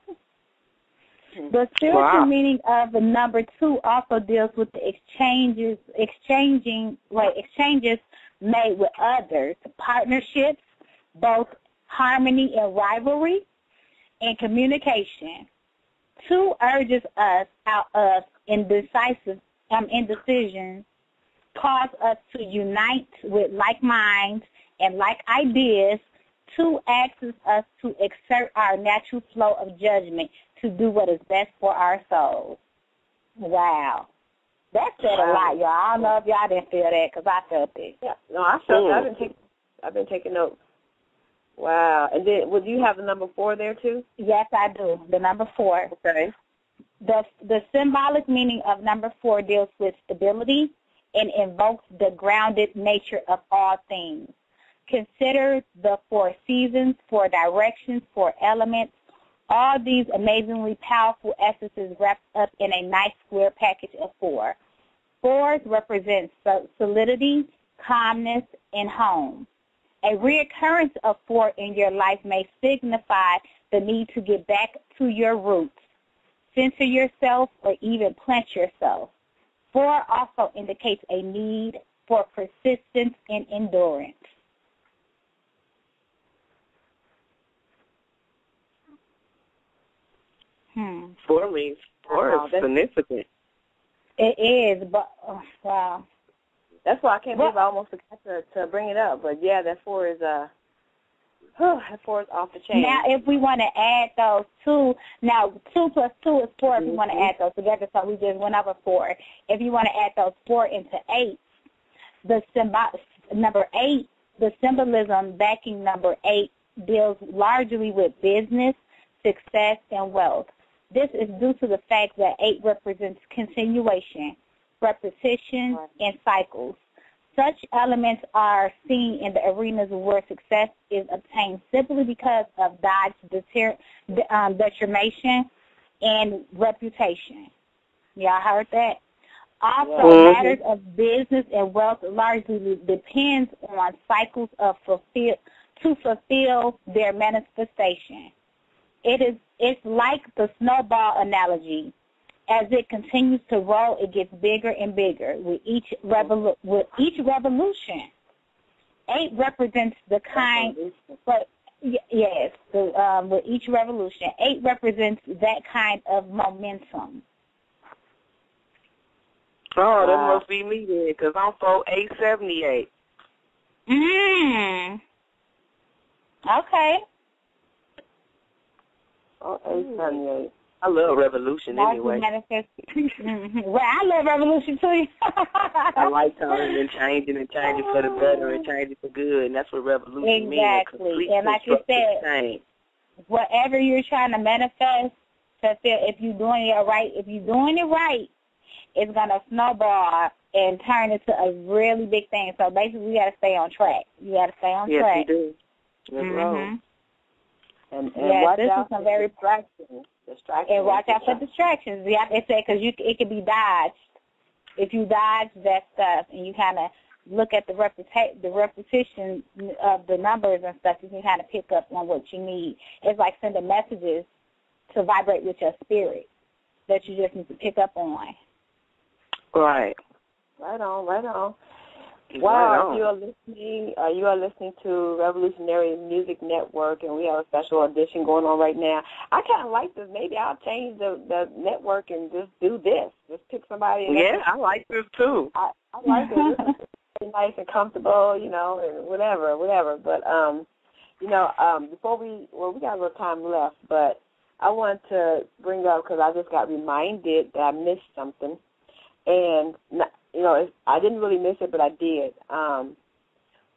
The spiritual Wow. meaning of the number two also deals with the exchanges, exchanging, wait, exchanges made with others, partnerships, both harmony and rivalry, and communication. Two urges us out of indecisive, um, indecision, cause us to unite with like minds and like ideas. Two asks us to exert our natural flow of judgment to do what is best for our souls. Wow. That said a lot, y'all. I don't know if y'all didn't feel that because I felt it. Yeah. No, I felt Mm. I've been taking I've been taking notes. Wow. And then would you have the number four there too? Yes, I do. The number four. Okay. The the symbolic meaning of number four deals with stability and invokes the grounded nature of all things. Consider the four seasons, four directions, four elements. All these amazingly powerful essences wrapped up in a nice square package of four. Fours represent so- solidity, calmness, and home. A reoccurrence of four in your life may signify the need to get back to your roots, center yourself, or even plant yourself. Four also indicates a need for persistence and endurance. Hmm. Four means four Wow, is significant. It is, but oh, wow. That's why I can't believe I almost forgot to, to bring it up. But yeah, that four is uh, that four is off the chain. Now, if we want to add those two, now two plus two is 4 If you want to add those together, so we just went over four. If you want to add those four into eight, the symbol number eight, the symbolism backing number eight deals largely with business, success, and wealth. This is due to the fact that eight represents continuation, repetition, Right. and cycles. Such elements are seen in the arenas where success is obtained simply because of God's deter- um, determination and reputation. Y'all heard that? Also, Mhm. matters of business and wealth largely depends on cycles of fulfill to fulfill their manifestation. It is it's like the snowball analogy. As it continues to roll, it gets bigger and bigger with each revolu- with each revolution. Eight represents the kind, but y- yes, the, um, with each revolution, eight represents that kind of momentum. Oh, that Wow. must be me then, because I'm four eight seventy eight. Mm. Okay. oh, eight seventy eight. I love revolution That's anyway. Mhm. Well, I love revolution too. I like turning and changing and changing for the better and changing for good, and that's what revolution means. Exactly. And like you said, change. whatever you're trying to manifest, fulfill. If you're doing it right, if you're doing it right, it's gonna snowball and turn into a really big thing. So basically, you gotta stay on track. You gotta stay on Yes, track. you do. Mhm. And and Yes, this is some very- distractions. Distractions. And watch out for distractions. Yeah, they say because you it can be dodged. If you dodge that stuff and you kind of look at the reputa- the repetition of the numbers and stuff, you can kind of pick up on what you need. It's like sending messages to vibrate with your spirit that you just need to pick up on. Right. Right on, right on. Wow, you are listening. Uh, you are listening to Revolutionary Music Network, and we have a special audition going on right now. I kind of like this. Maybe I'll change the the network and just do this. Just pick somebody. Yeah, I like this too. I, I like it. This is nice and comfortable, you know, and whatever, whatever. But um, you know, um, before we well, we got a little time left, but I want to bring up because I just got reminded that I missed something, and you know, it's, I didn't really miss it, but I did. Um,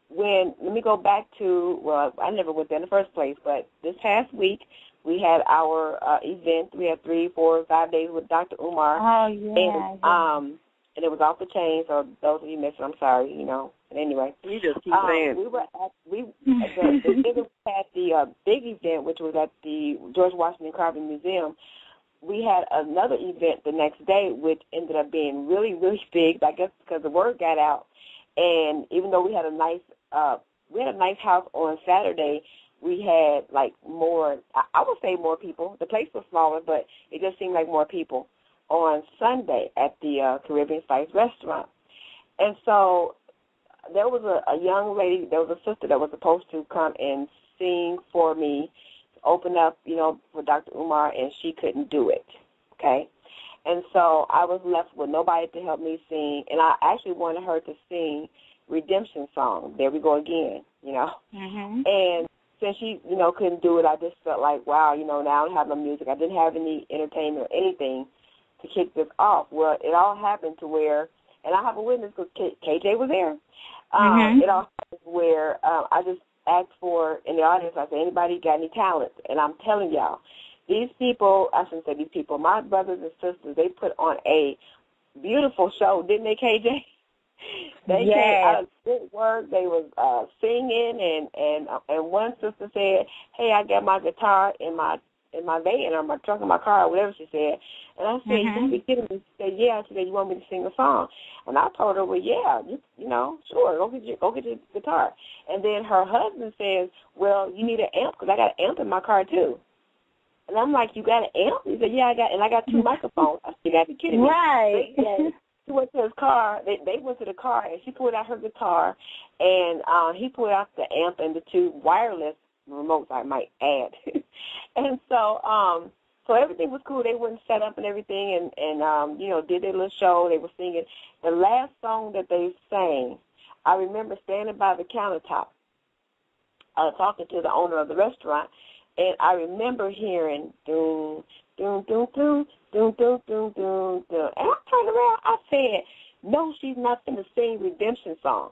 when let me go back to well, I never went there in the first place, but this past week we had our uh, event. We had three, four, five days with Dr. Umar Oh yeah. and um and it was off the chain so those of you missed it i'm sorry you know but anyway You just keep um, saying. we were at we the, the biggest at the uh, big event which was at the George Washington Carver museum we had another event the next day which ended up being really really big i guess because the word got out. And even though we had a nice uh we had a nice house on saturday we had like more I, would say more people. The place was smaller but it just seemed like more people on Sunday at the uh, Caribbean Spice restaurant. And so there was a, a young lady, there was a sister that was supposed to come and sing for me, open up, you know, for Dr. Umar, and she couldn't do it. Okay? And so I was left with nobody to help me sing, and I actually wanted her to sing Redemption Song. There we go again, you know. Mhm. And since she, you know, couldn't do it, I just felt like, wow, you know, now I don't have no music. I didn't have any entertainment or anything to kick this off. Well, it all happened to where, and I have a witness because K- KJ was there. Um, Mhm. It all happened where um, I just asked for in the audience. I said, anybody got any talent? And I'm telling y'all, these people, I shouldn't say these people, my brothers and sisters, they put on a beautiful show, didn't they, KJ? They Yes. came out of good work. They was uh singing and and uh, and one sister said, "Hey, I got my guitar in my in my van or my trunk in my car, or whatever she said." And I said, "You Mhm. gotta be kidding me!" She said, "Yeah." She said, "You want me to sing a song?" And I told her, "Well, yeah, you you know, sure, go get your go get your guitar." And then her husband says, "Well, you need an amp because I got an amp in my car too." And I'm like, you got an amp? He said, yeah, I got, and I got two microphones. I said, you got to be kidding me. Right. They- She went to his car. They they went to the car and she pulled out her guitar, and uh, he pulled out the amp and the two wireless remotes. I might add, and so um so everything was cool. They wouldn't set up and everything, and and um you know did their little show. They were singing. The last song that they sang, I remember standing by the countertop, uh, talking to the owner of the restaurant, and I remember hearing doom doom doom doom doom doom doom doom doom. And I turned around. I said, "No, she's not going to sing redemption song."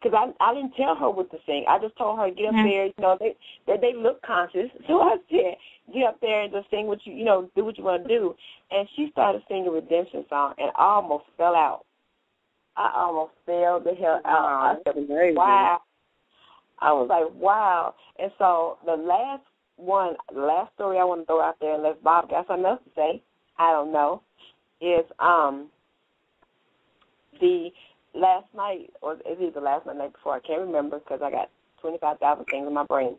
Because I I didn't tell her what to sing. I just told her get up there. You know they they they look conscious. So I said get up there and just sing what you you know do what you want to do. And she started singing redemption song, and I almost fell out. I almost fell the hell out. I said, wow. I was like, wow. And so the last one, the last story I want to throw out there, unless Bob got something else to say, I don't know, is um the last night, or it is the last night, night before, I can't remember because I got 25,000 things in my brain.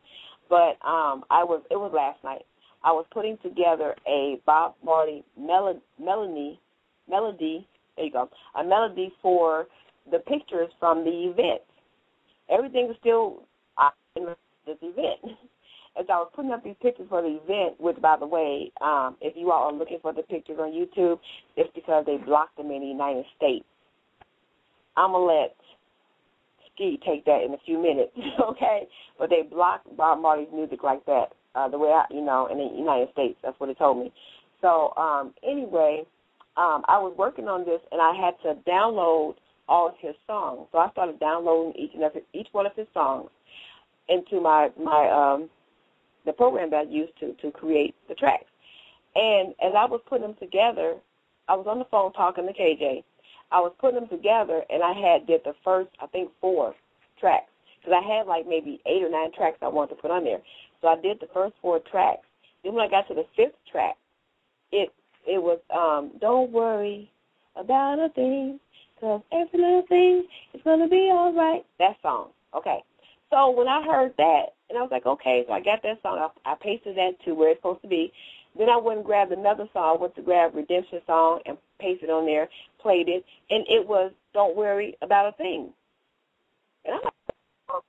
But um I was, it was last night. I was putting together a Bob Marley melody, melody, melody, there you go, a melody for the pictures from the event. Everything was still uh, in this event. As I was putting up these pictures for the event, which, by the way, um, if you all are looking for the pictures on YouTube, it's because they blocked them in the United States. I'm to let Ski take that in a few minutes, okay? But they blocked Bob Marley's music like that, uh, the way I, you know, in the United States. That's what it told me. So, um, anyway, um, I was working on this, and I had to download all of his songs. So I started downloading each and every, each one of his songs into my my um the program that I used to to create the tracks. And as I was putting them together, I was on the phone talking to KJ. I was putting them together, and I had did the first I think four tracks because I had like maybe eight or nine tracks I wanted to put on there. So I did the first four tracks. Then when I got to the fifth track, it it was um don't worry about a thing Cause every little thing is gonna be all right. That song. Okay. So when I heard that, and I was like, okay, so I got that song. I, I pasted that to where it's supposed to be. Then I went and grabbed another song. I went to grab Redemption song and pasted on there, played it, and it was "Don't Worry About a Thing." And I'm like, oh.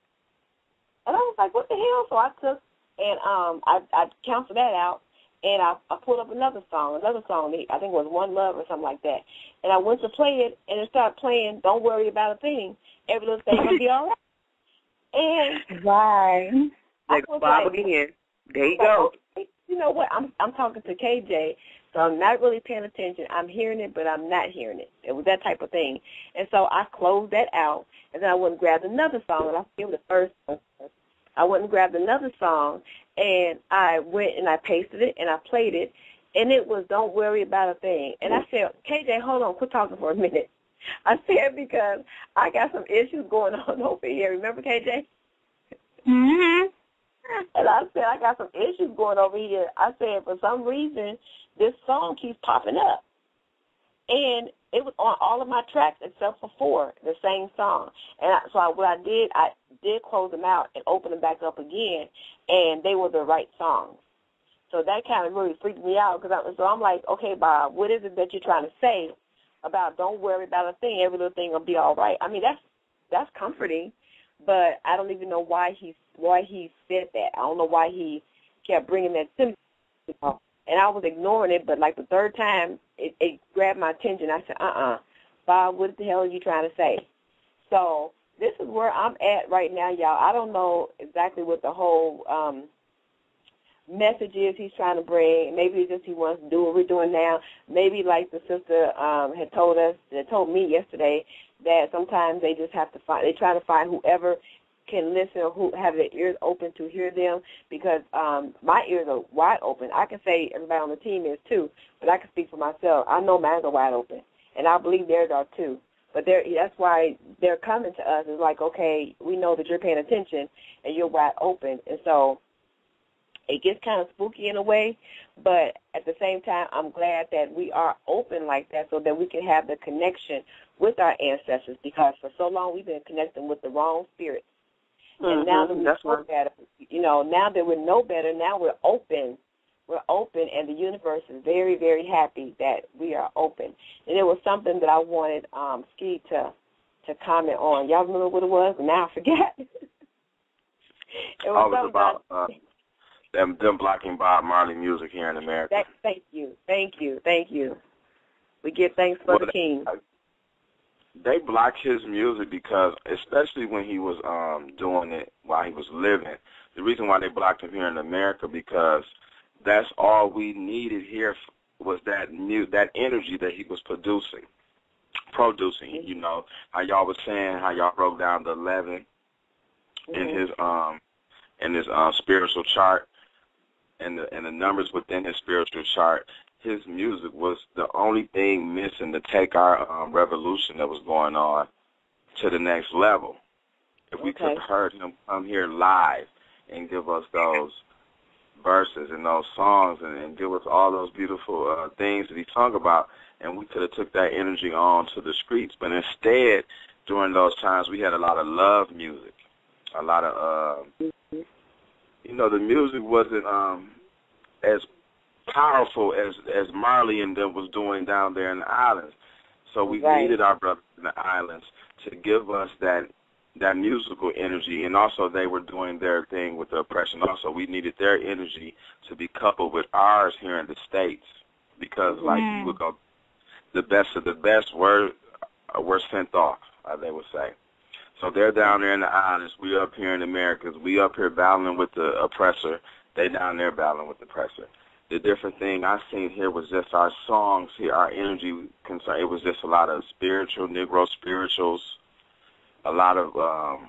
and I was like, what the hell? So I took and um I I canceled that out and I, I pulled up another song, another song. I think it was One Love or something like that. And I went to play it, and it started playing. Don't worry about a thing. Every little thing will be all right. And Right. I Like was like, again. There you go. You know what? I'm I'm talking to KJ, so I'm not really paying attention. I'm hearing it, but I'm not hearing it. It was that type of thing. And so I closed that out, and then I went and grabbed another song, and I gave the first. I went and grabbed another song, and I went and I pasted it and I played it, and it was "Don't Worry About a Thing." And I said, KJ, hold on, quit talking for a minute. I said because I got some issues going on over here. Remember, KJ? Mhm. And I said, I got some issues going over here. I said, for some reason, this song keeps popping up. And it was on all of my tracks except for four, the same song. And I, so I, what I did, I did close them out and open them back up again, and they were the right songs. So that kind of really freaked me out because I, so I'm like, okay, Bob, what is it that you're trying to say about don't worry about a thing, every little thing will be all right? I mean, that's that's comforting, but I don't even know why he why he said that. I don't know why he kept bringing that to me. And I was ignoring it, but like the third time, it, it grabbed my attention. I said, uh-uh, Bob, what the hell are you trying to say? So this is where I'm at right now, y'all. I don't know exactly what the whole um message is he's trying to bring. Maybe it's just he wants to do what we're doing now. Maybe like the sister um had told us, that told me yesterday, that sometimes they just have to find, they try to find whoever can listen or who have their ears open to hear them because um my ears are wide open. I can say everybody on the team is too, but I can speak for myself. I know mine are wide open, and I believe theirs are too. But they're, that's why they're coming to us. It's like, okay, we know that you're paying attention and you're wide open, and so it gets kind of spooky in a way. But at the same time, I'm glad that we are open like that so that we can have the connection with our ancestors because for so long we've been connecting with the wrong spirits. And now that we That's know right. better, you know, now that we know better, now we're open we're open, and the universe is very, very happy that we are open. And it was something that I wanted um, Ski to to comment on. Y'all remember what it was? Now I forget. it I was was something about uh, them them blocking Bob Marley music here in America. That, thank you, thank you, thank you. We give thanks for Well, the king. they blocked his music because, especially when he was um doing it while he was living, the reason why they blocked him here in America because that's all we needed here was that mu that energy that he was producing, producing. You know how y'all was saying how y'all broke down the 11 in Mhm. his um in his uh, spiritual chart and the and the numbers within his spiritual chart. His music was the only thing missing to take our um, revolution that was going on to the next level. If we could have heard him come here live and give us those verses and those songs and, and give us all those beautiful uh, things that he sung about, and we could have took that energy on to the streets. But instead, during those times, we had a lot of love music, a lot of, uh, you know, the music wasn't um, as powerful as as Marley and them was doing down there in the islands. So we Right. needed our brothers in the islands to give us that that musical energy, and also they were doing their thing with the oppression. Also, we needed their energy to be coupled with ours here in the states, because like Mm. you would go, the best of the best were uh, were sent off, as they would say. So they're down there in the islands. We up here in Americas. We up here battling with the oppressor. They down there battling with the oppressor. The different thing I seen here was just our songs here, our energy concern. It was just a lot of spiritual Negro spirituals, a lot of um,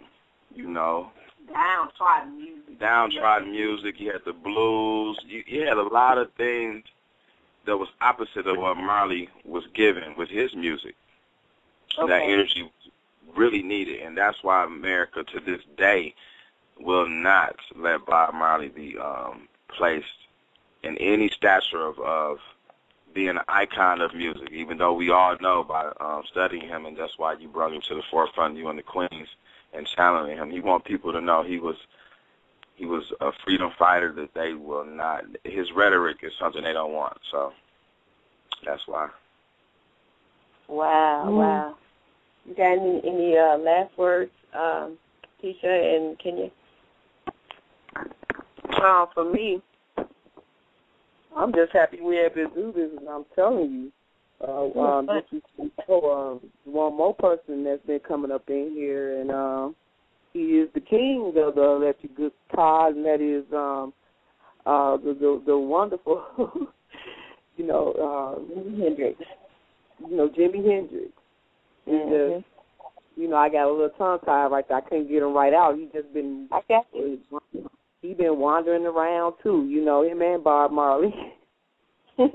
you know Downtrodden music. downtrodden music. You had the blues. You, you had a lot of things that was opposite of what Marley was given with his music. That energy really needed, and that's why America to this day will not let Bob Marley be um, placed in any stature of, of being an icon of music. Even though we all know by um, studying him, and that's why you brought him to the forefront, you and the Queens, and channeling him. He want people to know he was he was a freedom fighter that they will not. His rhetoric is something they don't want. So that's why. Wow, Mm. wow. You got any any uh, last words, um, Titia and Kenya? Uh, for me, I'm just happy we're able to do this, and I'm telling you, uh, um, this is so, um, one more person that's been coming up in here, and um, he is the king of the electric guitar, and that is um, uh, the, the the wonderful, you know, uh, Hendrix. you know, Jimi Hendrix. He Mhm. just, you know, I got a little tongue tied right there. I couldn't get him right out. He just been I got you. he been wandering around too, you know, him and Bob Marley. so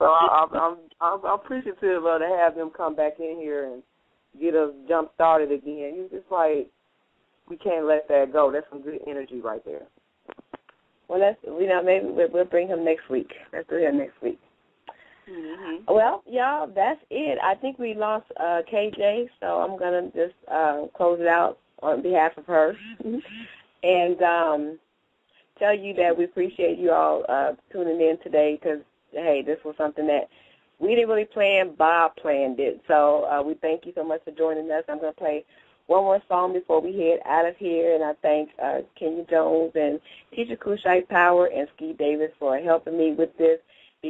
I, I'm, I'm I'm appreciative of to have them come back in here and get us jump started again. You just like we can't let that go. That's some good energy right there. well, let's you know maybe we'll, we'll bring him next week. Let's do him next week. Mm-hmm. Well, y'all, that's it. I think we lost uh, KJ, so I'm gonna just uh, close it out on behalf of her, and um, tell you that we appreciate you all uh, tuning in today because hey, this was something that we didn't really plan. Bob planned it, so uh, we thank you so much for joining us. I'm gonna play one more song before we head out of here, and I thank uh, Kenya Jones and Titia Cushite Power and Ski Davis for helping me with this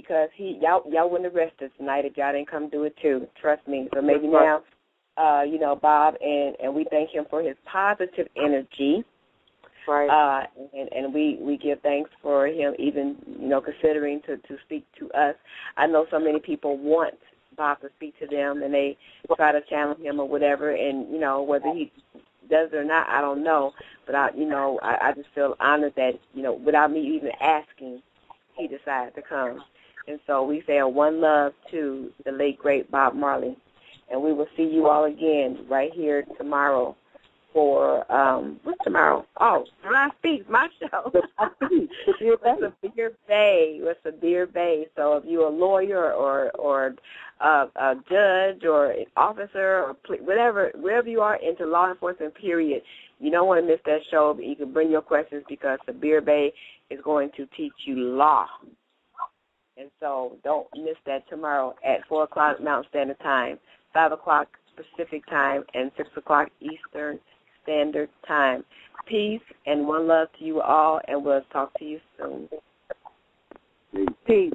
because he y'all y'all wouldn't have rested tonight if y'all didn't come do it too. Trust me. So maybe now, uh, you know, Bob and and we thank him for his positive energy. Right. Uh, and and we we give thanks for him even you know considering to to speak to us. I know so many people want Bob to speak to them and they try to channel him or whatever. And you know whether he does it or not, I don't know. But I you know I, I just feel honored that you know without me even asking, he decided to come. And so we say a one love to the late great Bob Marley. And we will see you all again right here tomorrow for um what's tomorrow? Oh, Zuri Speaks, my show. Sabir Bey. Sabir Bey. With Sabir Bey. So if you're a lawyer or or uh, a judge or an officer or whatever, wherever you are into law enforcement, period, you don't want to miss that show. But you can bring your questions because Sabir Bey is going to teach you law. And so don't miss that tomorrow at 4 o'clock Mountain Standard Time, 5 o'clock Pacific Time, and 6 o'clock Eastern Standard Time. Peace and one love to you all, and we'll talk to you soon. Peace.